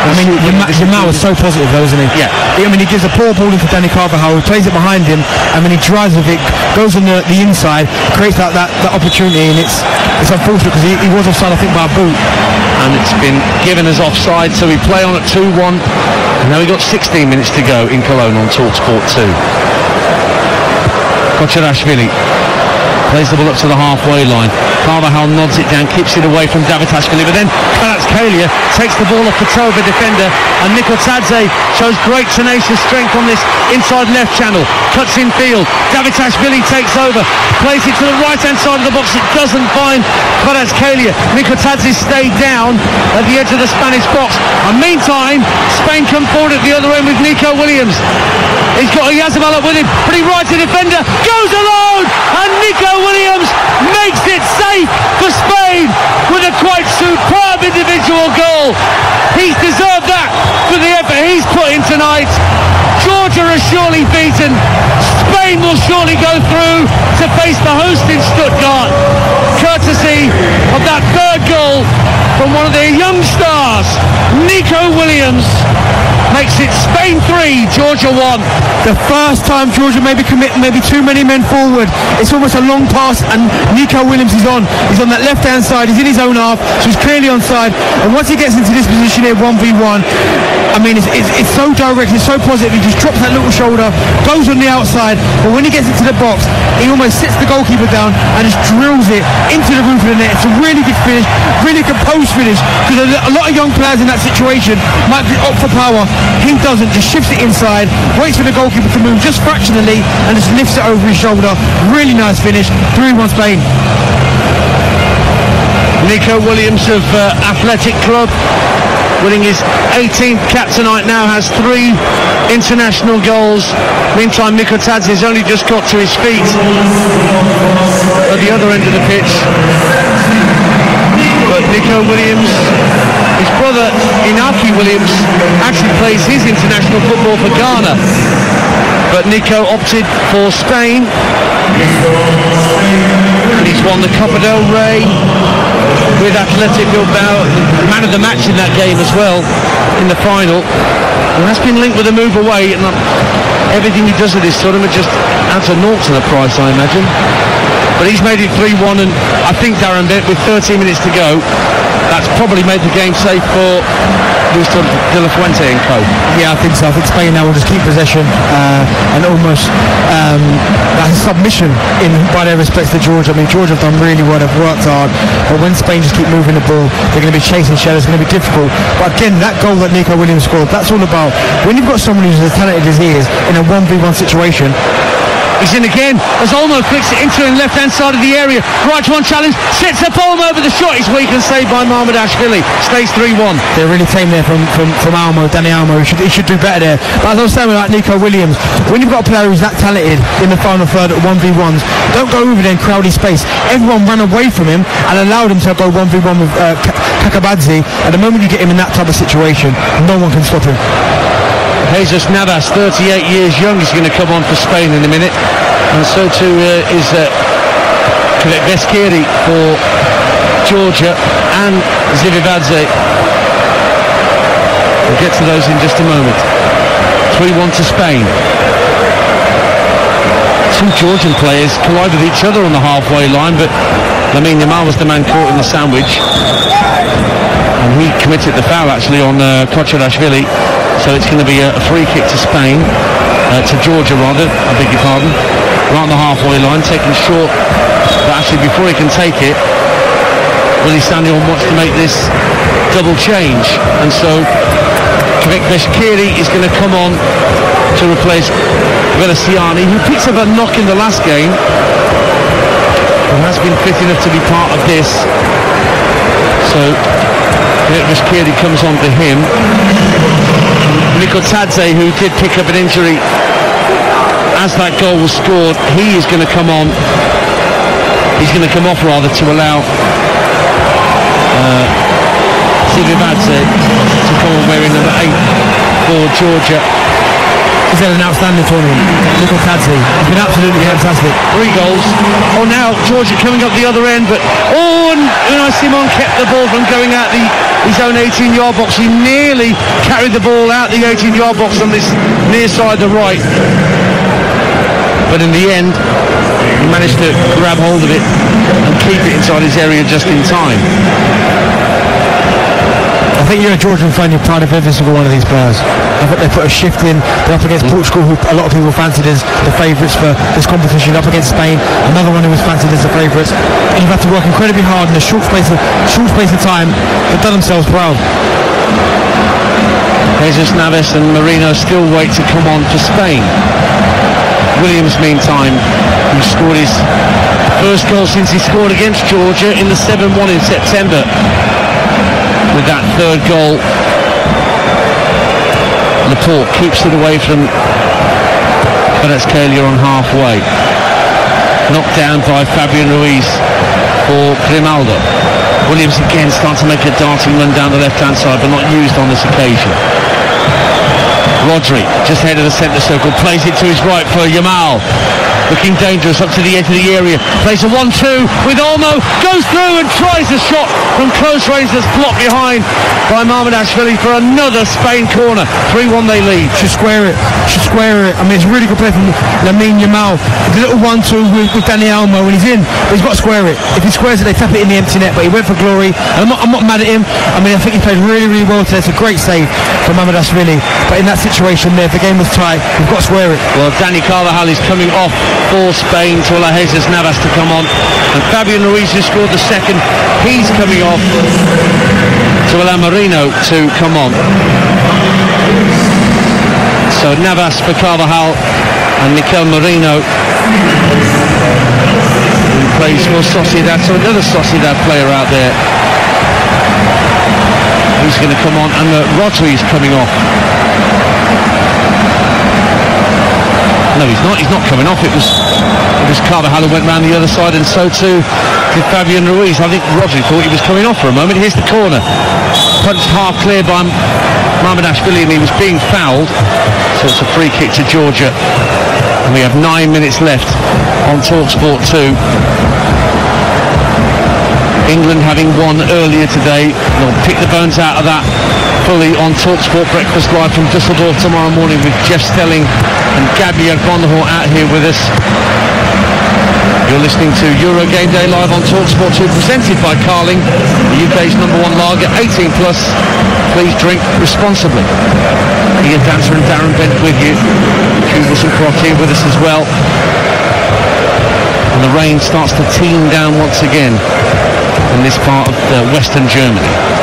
I mean, Yamal was so positive though, isn't he? Yeah. I mean, he gives a poor ball into Dani Carvajal, who plays it behind him, and then he drives with it, goes on the, the inside, creates that, that, that opportunity, and it's it's unfortunate because he, he was offside, I think, by a boot. And it's been given as offside, so we play on at 2-1. And now we've got 16 minutes to go in Cologne on Talksport 2. Kochorashvili plays the ball up to the halfway line. Carvajal nods it down, keeps it away from Davitashvili, but then Kvaratskhelia takes the ball off the toe of defender, and Mikautadze shows great tenacious strength on this inside left channel, cuts in field. Davitashvili takes over, plays it to the right-hand side of the box. It doesn't find Kvaratskhelia. Mikautadze stayed down at the edge of the Spanish box. And meantime, Spain come forward at the other end with Nico Williams. He's got Oyarzabal up with him, but he rides the defender, goes alone, and Nico Williams makes it safe for Spain with a quite superb individual goal. He's deserved that for the effort he's put in tonight. Georgia is surely beaten. Spain will surely go through to face the host in Stuttgart, courtesy of that third goal from one of their young stars, Nico Williams makes it Spain 3, Georgia 1. The first time Georgia maybe commit maybe too many men forward. It's almost a long pass and Nico Williams is on. He's on that left hand side, he's in his own half, so he's clearly onside. And once he gets into this position here, 1v1, I mean, it's, it's, it's so direct, it's so positive. He just drops that little shoulder, goes on the outside, but when he gets into the box, he almost sits the goalkeeper down and just drills it into the roof of the net. It's a really good finish, really composed finish, because a lot of young players in that situation might be up for power. He doesn't, just shifts it inside, waits for the goalkeeper to move just fractionally, and just lifts it over his shoulder. Really nice finish. 3-1 Spain. Nico Williams of uh, Athletic Club winning his 18th cap tonight now has three international goals. Meantime Mikautadze has only just got to his feet at the other end of the pitch. But Nico Williams his brother Inaki Williams actually plays his international football for Ghana. But Nico opted for Spain. And he's won the Copa del Rey with Athletic Bilbao, man of the match in that game as well, in the final. And that's been linked with a move away, and everything he does at this tournament just adds a naught to the price, I imagine. But he's made it 3-1, and I think Darren Bent, with 13 minutes to go, that's probably made the game safe for Luis de la Fuente and co. Yeah, I think so. I think Spain now will just keep possession uh, and almost um, that submission in by their respects to Georgia. I mean, Georgia have done really well. They've worked hard, but when Spain just keep moving the ball, they're going to be chasing shadows. It's going to be difficult. But again, that goal that Nico Williams scored, that's all about when you've got someone who's as talented as he is in a one v one situation. He's in again as Olmo flicks it into the left-hand side of the area. Right one challenge, sets up Olmo over the shot. He's weak and saved by Mamardashvili. Stays 3-1. They're really tame there from, from, from Olmo, Dani Olmo. He should, he should do better there. But as I was saying about Nico Williams, when you've got a player who's that talented in the final third at 1v1s, don't go over there in crowded space. Everyone ran away from him and allowed him to go 1v1 with uh, Kakabadze. At the moment you get him in that type of situation, no one can stop him. Jesus Navas, 38 years young, is going to come on for Spain in a minute. And so too uh, is uh, Kvekveskiri for Georgia and Zivzivadze. We'll get to those in just a moment. 3-1 to Spain. Two Georgian players collide with each other on the halfway line, but Lamine Yamal was the man caught in the sandwich. And he committed the foul actually on uh, Kochorashvili. So it's going to be a, a free kick to Spain, uh, to Georgia rather, I beg your pardon. Right on the halfway line, taken short. But actually before he can take it, Willy Sagnol wants to make this double change. And so Kvekveskiri is going to come on to replace Gvelesiani, who picks up a knock in the last game, and has been fit enough to be part of this. So Kvekveskiri comes on to him. Mikautadze, who did pick up an injury as that goal was scored, he is going to come on. He's going to come off rather to allow uh, Zivzivadze to come on wearing number eight for Georgia. He's had an outstanding tournament. Little Tadzi. He's been absolutely fantastic. Three goals. Oh, now Georgia coming up the other end, but oh, and Unai Simon kept the ball from going out the his own 18-yard box. He nearly carried the ball out the 18-yard box on this near side, the right. But in the end, he managed to grab hold of it and keep it inside his area just in time. I think you're a Georgian fan, you're proud of every single one of these players. I think they put a shift in. They're up against mm. Portugal, who a lot of people fancied as the favourites for this competition. Up against Spain, another one who was fancied as the favourites. And you've had to work incredibly hard in a short space of short space of time. They've done themselves proud. Jesus Navas and Merino still wait to come on for Spain. Williams, meantime, who scored his first goal since he scored against Georgia in the 7-1 in September. With that third goal, Laporte keeps it away from Kvaratskhelia on halfway. Knocked down by Fabian Ruiz for Grimaldo. Williams again starts to make a darting run down the left-hand side, but not used on this occasion. Rodri, just ahead of the centre circle, plays it to his right for Yamal. Looking dangerous up to the edge of the area. Plays a 1-2 with Olmo. Goes through and tries a shot from close range that's blocked behind by Ashvili for another Spain corner. 3-1 they lead. Should square it. Should square it. I mean, it's a really good play from Lamine Yamal. The little 1-2 with, with Dani Olmo when he's in, but he's got to square it. If he squares it, they tap it in the empty net, but he went for glory. And I'm not, I'm not mad at him. I mean, I think he played really, really well today. It's a great save from Ashvili. But in that situation there, if the game was tight, we've got to square it. Well, Dani Carvajal is coming off for Spain to allow Jesus Navas to come on. And Fabian Ruiz who scored the second. He's coming off to allow Merino to come on. So Navas for Carvajal and Mikel Merino plays for Sociedad. So another Sociedad player out there who's going to come on and uh, is coming off. No, he's not. He's not coming off. It was it was Carvajal went round the other side, and so too did Fabian Ruiz. I think Rodri thought he was coming off for a moment. Here's the corner, punched half clear by Mamardashvili, and he was being fouled. So it's a free kick to Georgia, and we have nine minutes left on Talksport 2. England having won earlier today. They'll pick the bones out of that fully on Talksport Breakfast Live from Dusseldorf tomorrow morning with Jeff Stelling and Gabby Agbonlahor out here with us. You're listening to Euro Game Day live on Talksport 2 presented by Carling, the UK's number one lager, 18 plus. Please drink responsibly. Ian Danter and Darren Bent with you. Kubus and Croc here with us as well. And the rain starts to teem down once again in this part of uh, western Germany.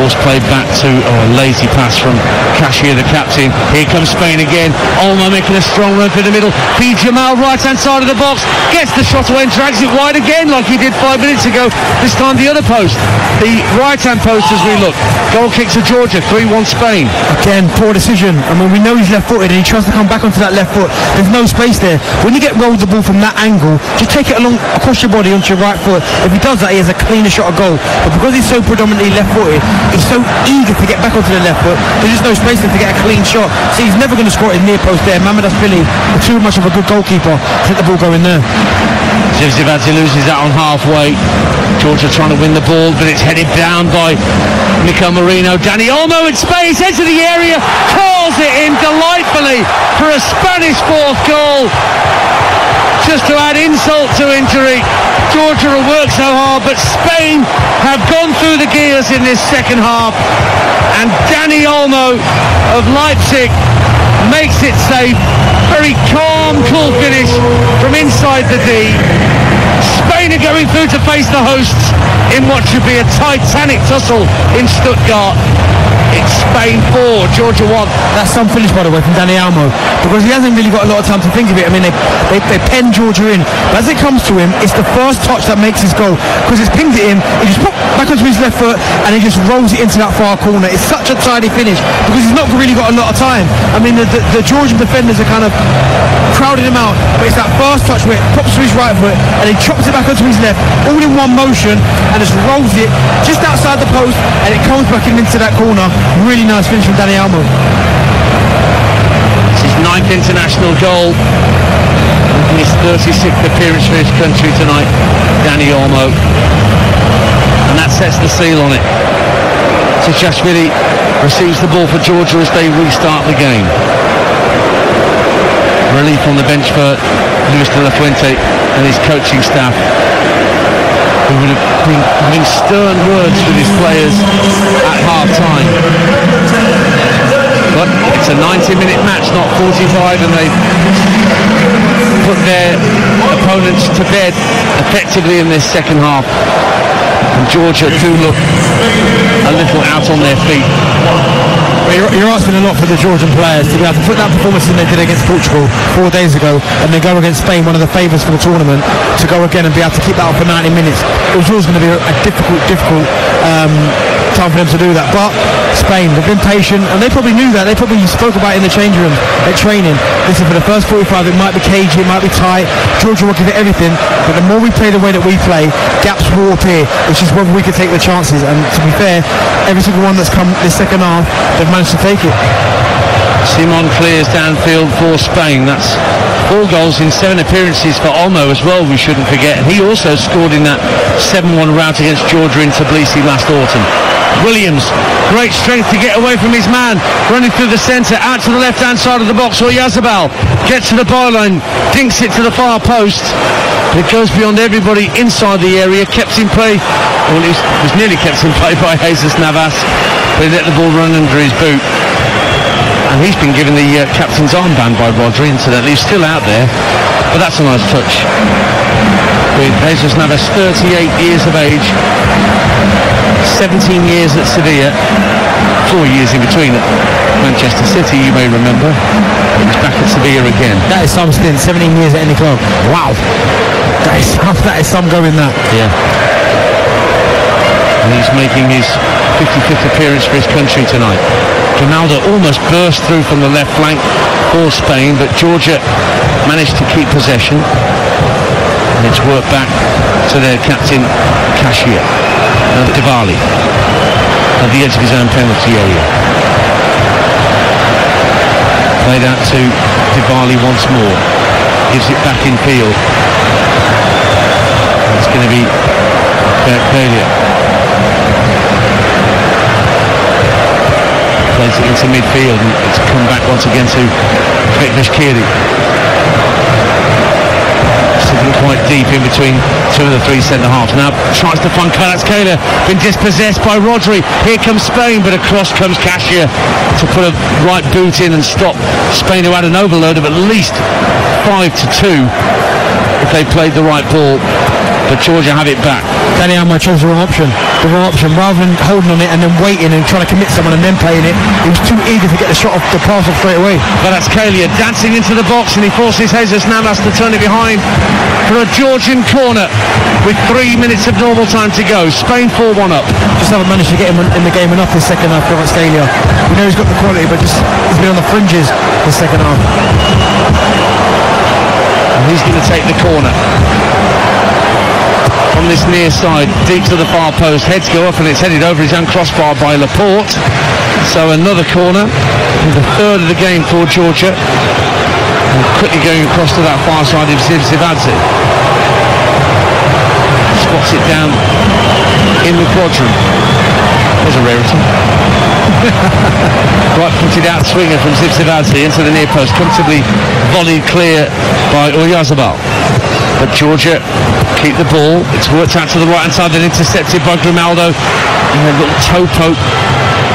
Ball's played back to oh, a lazy pass from Kashia, the captain. Here comes Spain again. Olmo making a strong run for the middle. Feeds Yamal right hand side of the box. Gets the shot away and drags it wide again like he did five minutes ago. This time the other post. The right hand post as we look. Goal kick to Georgia. 3-1 Spain. Again, poor decision. I mean, we know he's left footed and he tries to come back onto that left foot. There's no space there. When you get rolled the ball from that angle, just take it along across your body onto your right foot. If he does that, he has a cleaner shot of goal. But because he's so predominantly left footed, he's so eager to get back onto the left foot. There's just no space to get a clean shot. So he's never going to score it near post there. Mamadou Billy, too much of a good goalkeeper to let the ball go in there. Zivzivadze loses that on halfway. Georgia trying to win the ball, but it's headed down by Nico Merino. Dani Olmo in space, of the area, curls it in delightfully for a Spanish fourth goal. Just to add insult to injury, Georgia will work so hard, but Spain have gone through the gears in this second half. And Dani Olmo of Leipzig makes it safe. Very calm, cool finish from inside the D. Spain are going through to face the hosts in what should be a titanic tussle in Stuttgart. It's Spain 4, Georgia 1. That's some finish, by the way, from Dani Olmo, because he hasn't really got a lot of time to think of it. I mean, they, they, they pen Georgia in, but as it comes to him, it's the first touch that makes his goal, because it's pinged it in, he just pop back onto his left foot, and he just rolls it into that far corner. It's such a tidy finish, because he's not really got a lot of time. I mean, the, the, the Georgian defenders are kind of crowding him out, but it's that first touch where it pops to his right foot, and he chops it back onto his left, all in one motion, and just rolls it just outside the post, and it comes back in into that corner. Really nice finish from Dani Olmo. It's his ninth international goal. His 36th appearance for his country tonight, Dani Olmo. And that sets the seal on it. Tchashvili receives the ball for Georgia as they restart the game. Relief on the bench for Luis de la Fuente and his coaching staff who would have been having stern words with his players at half time. But it's a 90 minute match, not 45, and they put their opponents to bed effectively in this second half. And Georgia do look a little out on their feet. You're, you're, asking a lot for the Georgian players to be able to put that performance in they did against Portugal four days ago and then go against Spain, one of the favourites for the tournament, to go again and be able to keep that up for 90 minutes. It was always going to be a, a difficult, difficult um, time for them to do that. But Spain, they've been patient and they probably knew that. They probably spoke about it in the change room at training. Listen, for the first 45, it might be cagey, it might be tight. Georgia will give it everything. But the more we play the way that we play, gaps will appear. It's just whether we can take the chances. And to be fair, every single one that's come this second half, they've managed to take it. Simon clears downfield for Spain. That's four goals in seven appearances for Olmo as well, we shouldn't forget. And he also scored in that 7-1 rout against Georgia in Tbilisi last autumn. Williams, great strength to get away from his man, running through the centre, out to the left-hand side of the box, Oyarzabal gets to the byline, dinks it to the far post. It goes beyond everybody inside the area, kept in play, well, it was nearly kept in play by Jesus Navas, but he let the ball run under his boot and he's been given the uh, captain's armband by Rodri, incidentally. He's still out there, but that's a nice touch. With Jesus Navas, 38 years of age, 17 years at Sevilla, four years in between at Manchester City, you may remember. He's back at Sevilla again. That is some stint, 17 years at any club. Wow. That is some, that is some going that. Yeah. And he's making his 55th appearance for his country tonight. Ronaldo almost burst through from the left flank for Spain, but Georgia managed to keep possession. And it's worked back to their captain, Kashia, uh, Dvali, at the edge of his own penalty area. Played out to Dvali once more. Gives it back in field. It's going to be Berkelia. plays it into midfield and it's come back once again to Kiri. Quite deep in between two of the three centre halves. Now tries to find Kvaratskhelia, been dispossessed by Rodri. Here comes Spain, but across comes Kashia to put a right boot in and stop Spain who had an overload of at least five to two if they played the right ball but Georgia have it back. Dani Olmo chose the wrong option. The wrong option. Rather than holding on it and then waiting and trying to commit someone and then playing it, he was too eager to get the shot off the pass off straight away. But that's Kalia dancing into the box and he forces Jesus Navas to turn it behind for a Georgian corner with three minutes of normal time to go. Spain 4-1 up. Just haven't managed to get him in the game enough this second half for Scalia. We know he's got the quality, but just he's been on the fringes this second half. And he's going to take the corner. On this near side, deep to the far post. Heads go up and it's headed over his own crossbar by Laporte. So another corner, the third of the game for Georgia. And quickly going across to that far side of Zivzivadze. Spots it down in the quadrant. There's a rarity. right footed out swinger from Zivzivadze into the near post, comfortably volleyed clear by Oyarzabal. But Georgia keep the ball. It's worked out to the right hand side, then intercepted by Grimaldo. And a little toe poke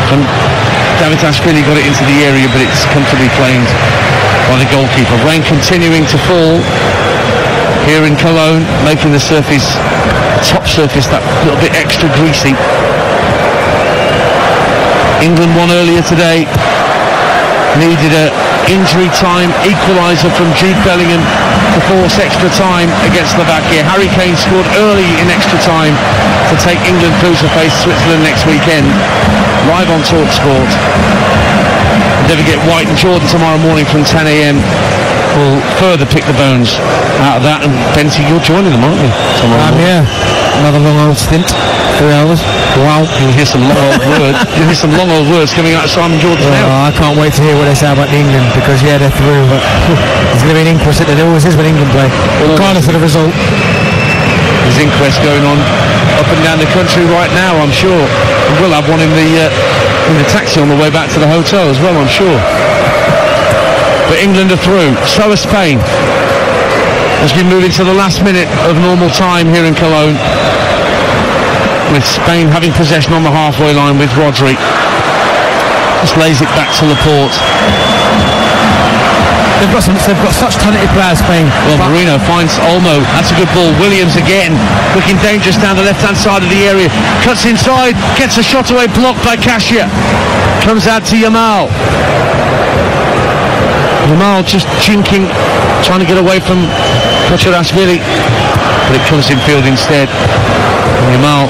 from Davitashvili got it into the area, but it's comfortably claimed by the goalkeeper. Rain continuing to fall here in Cologne, making the surface, top surface, that little bit extra greasy. England won earlier today. Needed a injury time equaliser from Jude Bellingham to force extra time against Slovakia. Harry Kane scored early in extra time to take England through to face Switzerland next weekend. Live on Talk Sport. Don't forget White and Jordan tomorrow morning from 10 a.m. We'll further pick the bones out of that. And Benty, you're joining them, aren't you? Tomorrow Um, morning? yeah, another long old stint, three hours. Wow, you'll hear some long old words. You'll hear some long old words coming out of Simon Jordan now. Oh, I can't wait to hear what they say about England because yeah, they're through. But it's going to be an inquest. It always is when England play, regardless of the result. There's inquest going on up and down the country right now, I'm sure. And we'll have one in the uh, in the taxi on the way back to the hotel as well, I'm sure. But England are through. So are Spain. As we move into the last minute of normal time here in Cologne, with Spain having possession on the halfway line with Rodri. Just lays it back to Laporte. They've got some. They've got such talented players, Spain. Well, But- Merino finds Olmo. That's a good ball. Williams again, looking dangerous down the left-hand side of the area. Cuts inside, gets a shot away, blocked by Kashia. Comes out to Yamal. Yamal just chinking, trying to get away from Kochorashvili. But it comes in field instead. And Yamal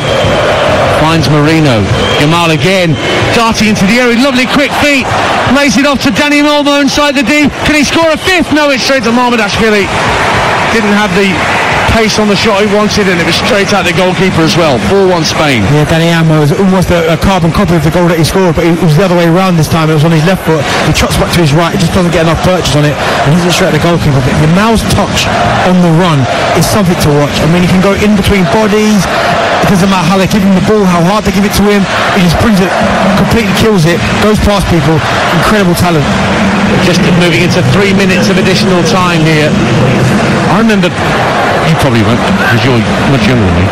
finds Merino. Yamal again, darting into the area. Lovely quick feet. Lays it off to Dani Olmo inside the D. Can he score a fifth? No, it's straight to Mamardashvili. Didn't have the pace on the shot he wanted and it was straight at the goalkeeper as well. 4-1 Spain. Yeah, Dani Olmo was almost a, a carbon copy of the goal that he scored, but it was the other way around this time. It was on his left foot. He trots back to his right. He just doesn't get enough purchase on it, and he's straight at the goalkeeper. But Yamal's touch on the run is something to watch. I mean, he can go in between bodies. It doesn't matter how they give him the ball, how hard they give it to him. He just brings it, completely kills it, goes past people. Incredible talent. Just moving into three minutes of additional time here. I remember, you probably won't because you're much younger than me,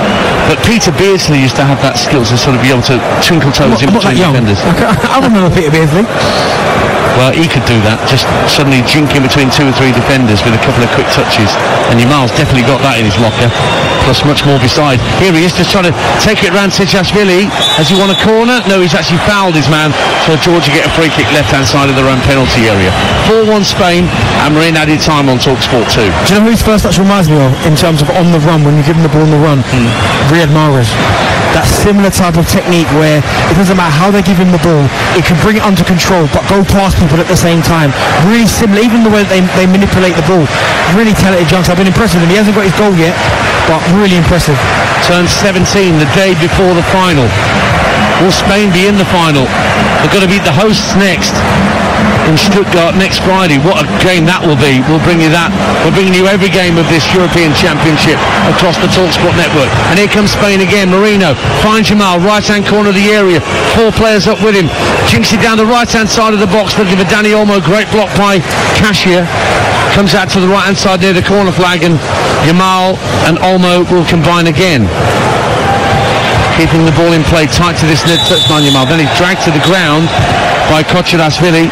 but Peter Beardsley used to have that skill to sort of be able to twinkle toes in I'm between defenders. I don't remember Peter Beardsley. Well, he could do that, just suddenly jinking between two or three defenders with a couple of quick touches. And Yamal's definitely got that in his locker, plus much more beside. Here he is just trying to take it round to Tsitsishvili. Has he won a corner? No, he's actually fouled his man. So Georgia get a free kick left-hand side of their own penalty area. 4-1 Spain, and we're in added time on TalkSport 2. Do you know who his first touch reminds me of in terms of on the run when you give him the ball on the run? Hmm. Riyad Mahrez. That similar type of technique where it doesn't matter how they give him the ball, it can bring it under control but go past people at the same time. Really similar, even the way that they, they manipulate the ball. Really talented youngster. I've been impressed with him. He hasn't got his goal yet, but really impressive. Turned 17 the day before the final. Will Spain be in the final? They're going to beat the hosts next in Stuttgart next Friday. What a game that will be. We'll bring you that. We're bringing you every game of this European Championship across the TalkSport network. And here comes Spain again. Merino finds Yamal, right-hand corner of the area. Four players up with him. Jinks it down the right-hand side of the box, looking for Dani Olmo. Great block by Kashia. Comes out to the right-hand side near the corner flag, and Yamal and Olmo will combine again. Keeping the ball in play tight to this touchline Yamal. Then he's dragged to the ground by Kochorashvili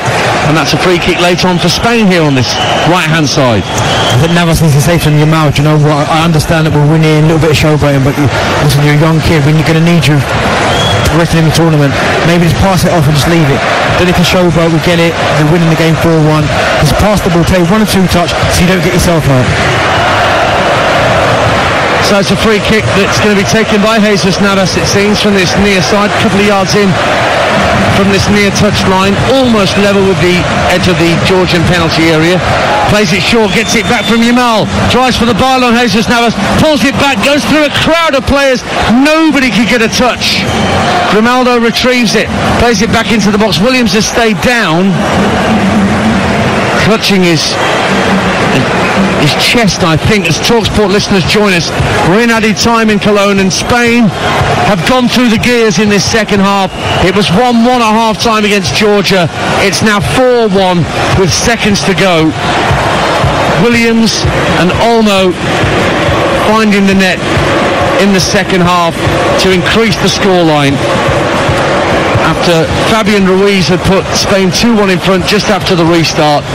and that's a free kick later on for Spain here on this right hand side. I think Navas needs to say to mouth, you know what, I understand that we're winning, a little bit of showboating, but listen, you're a young kid, when you're going to need you the in the tournament, maybe just pass it off and just leave it. Then if a showboat, we get it, they're winning the game 4-1, just pass the ball, play one or two touch so you don't get yourself hurt. So it's a free kick that's going to be taken by Jesus Navas it seems from this near side, couple of yards in from this near touch line, almost level with the edge of the Georgian penalty area. Plays it short, gets it back from Yamal, drives for the byline Jesus Navas, pulls it back, goes through a crowd of players. Nobody could get a touch. Grimaldo retrieves it, plays it back into the box. Williams has stayed down clutching his his chest, I think, as Talksport listeners join us. We're in added time in Cologne, and Spain have gone through the gears in this second half. It was 1-1 at half time against Georgia. It's now 4-1 with seconds to go. Williams and Olmo finding the net in the second half to increase the scoreline after Fabian Ruiz had put Spain 2-1 in front just after the restart.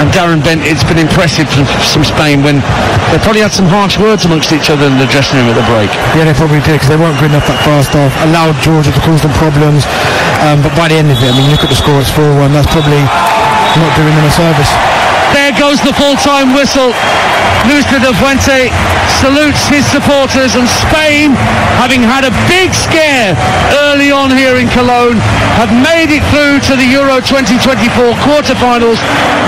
And Darren Bent, it's been impressive from, from Spain when they probably had some harsh words amongst each other in the dressing room at the break. Yeah, they probably did because they weren't good enough that first half. Allowed Georgia to cause them problems. Um, but by the end of it, I mean, look at the score, it's 4-1. That's probably not doing them a service. There goes the full-time whistle. Luis de Fuente salutes his supporters and Spain, having had a big scare early on here in Cologne, have made it through to the Euro 2024 quarterfinals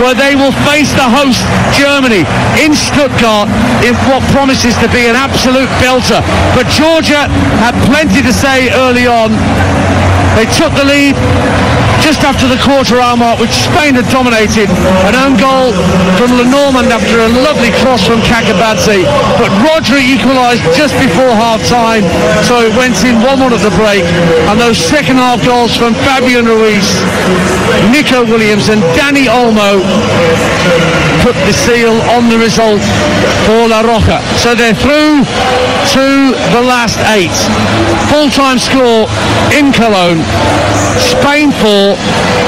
where they will face the host Germany in Stuttgart in what promises to be an absolute belter. But Georgia had plenty to say early on. They took the lead just after the quarter hour mark, which Spain had dominated. An own goal from Le Normand after a lovely cross from Kakabadze. But Rodri equalised just before half time, so it went in 1-1 at the break. And those second half goals from Fabian Ruiz, Nico Williams and Dani Olmo put the seal on the result for La Roja. So they're through to the last eight. Full-time score in Cologne. Spain 4,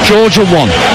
Georgia 1.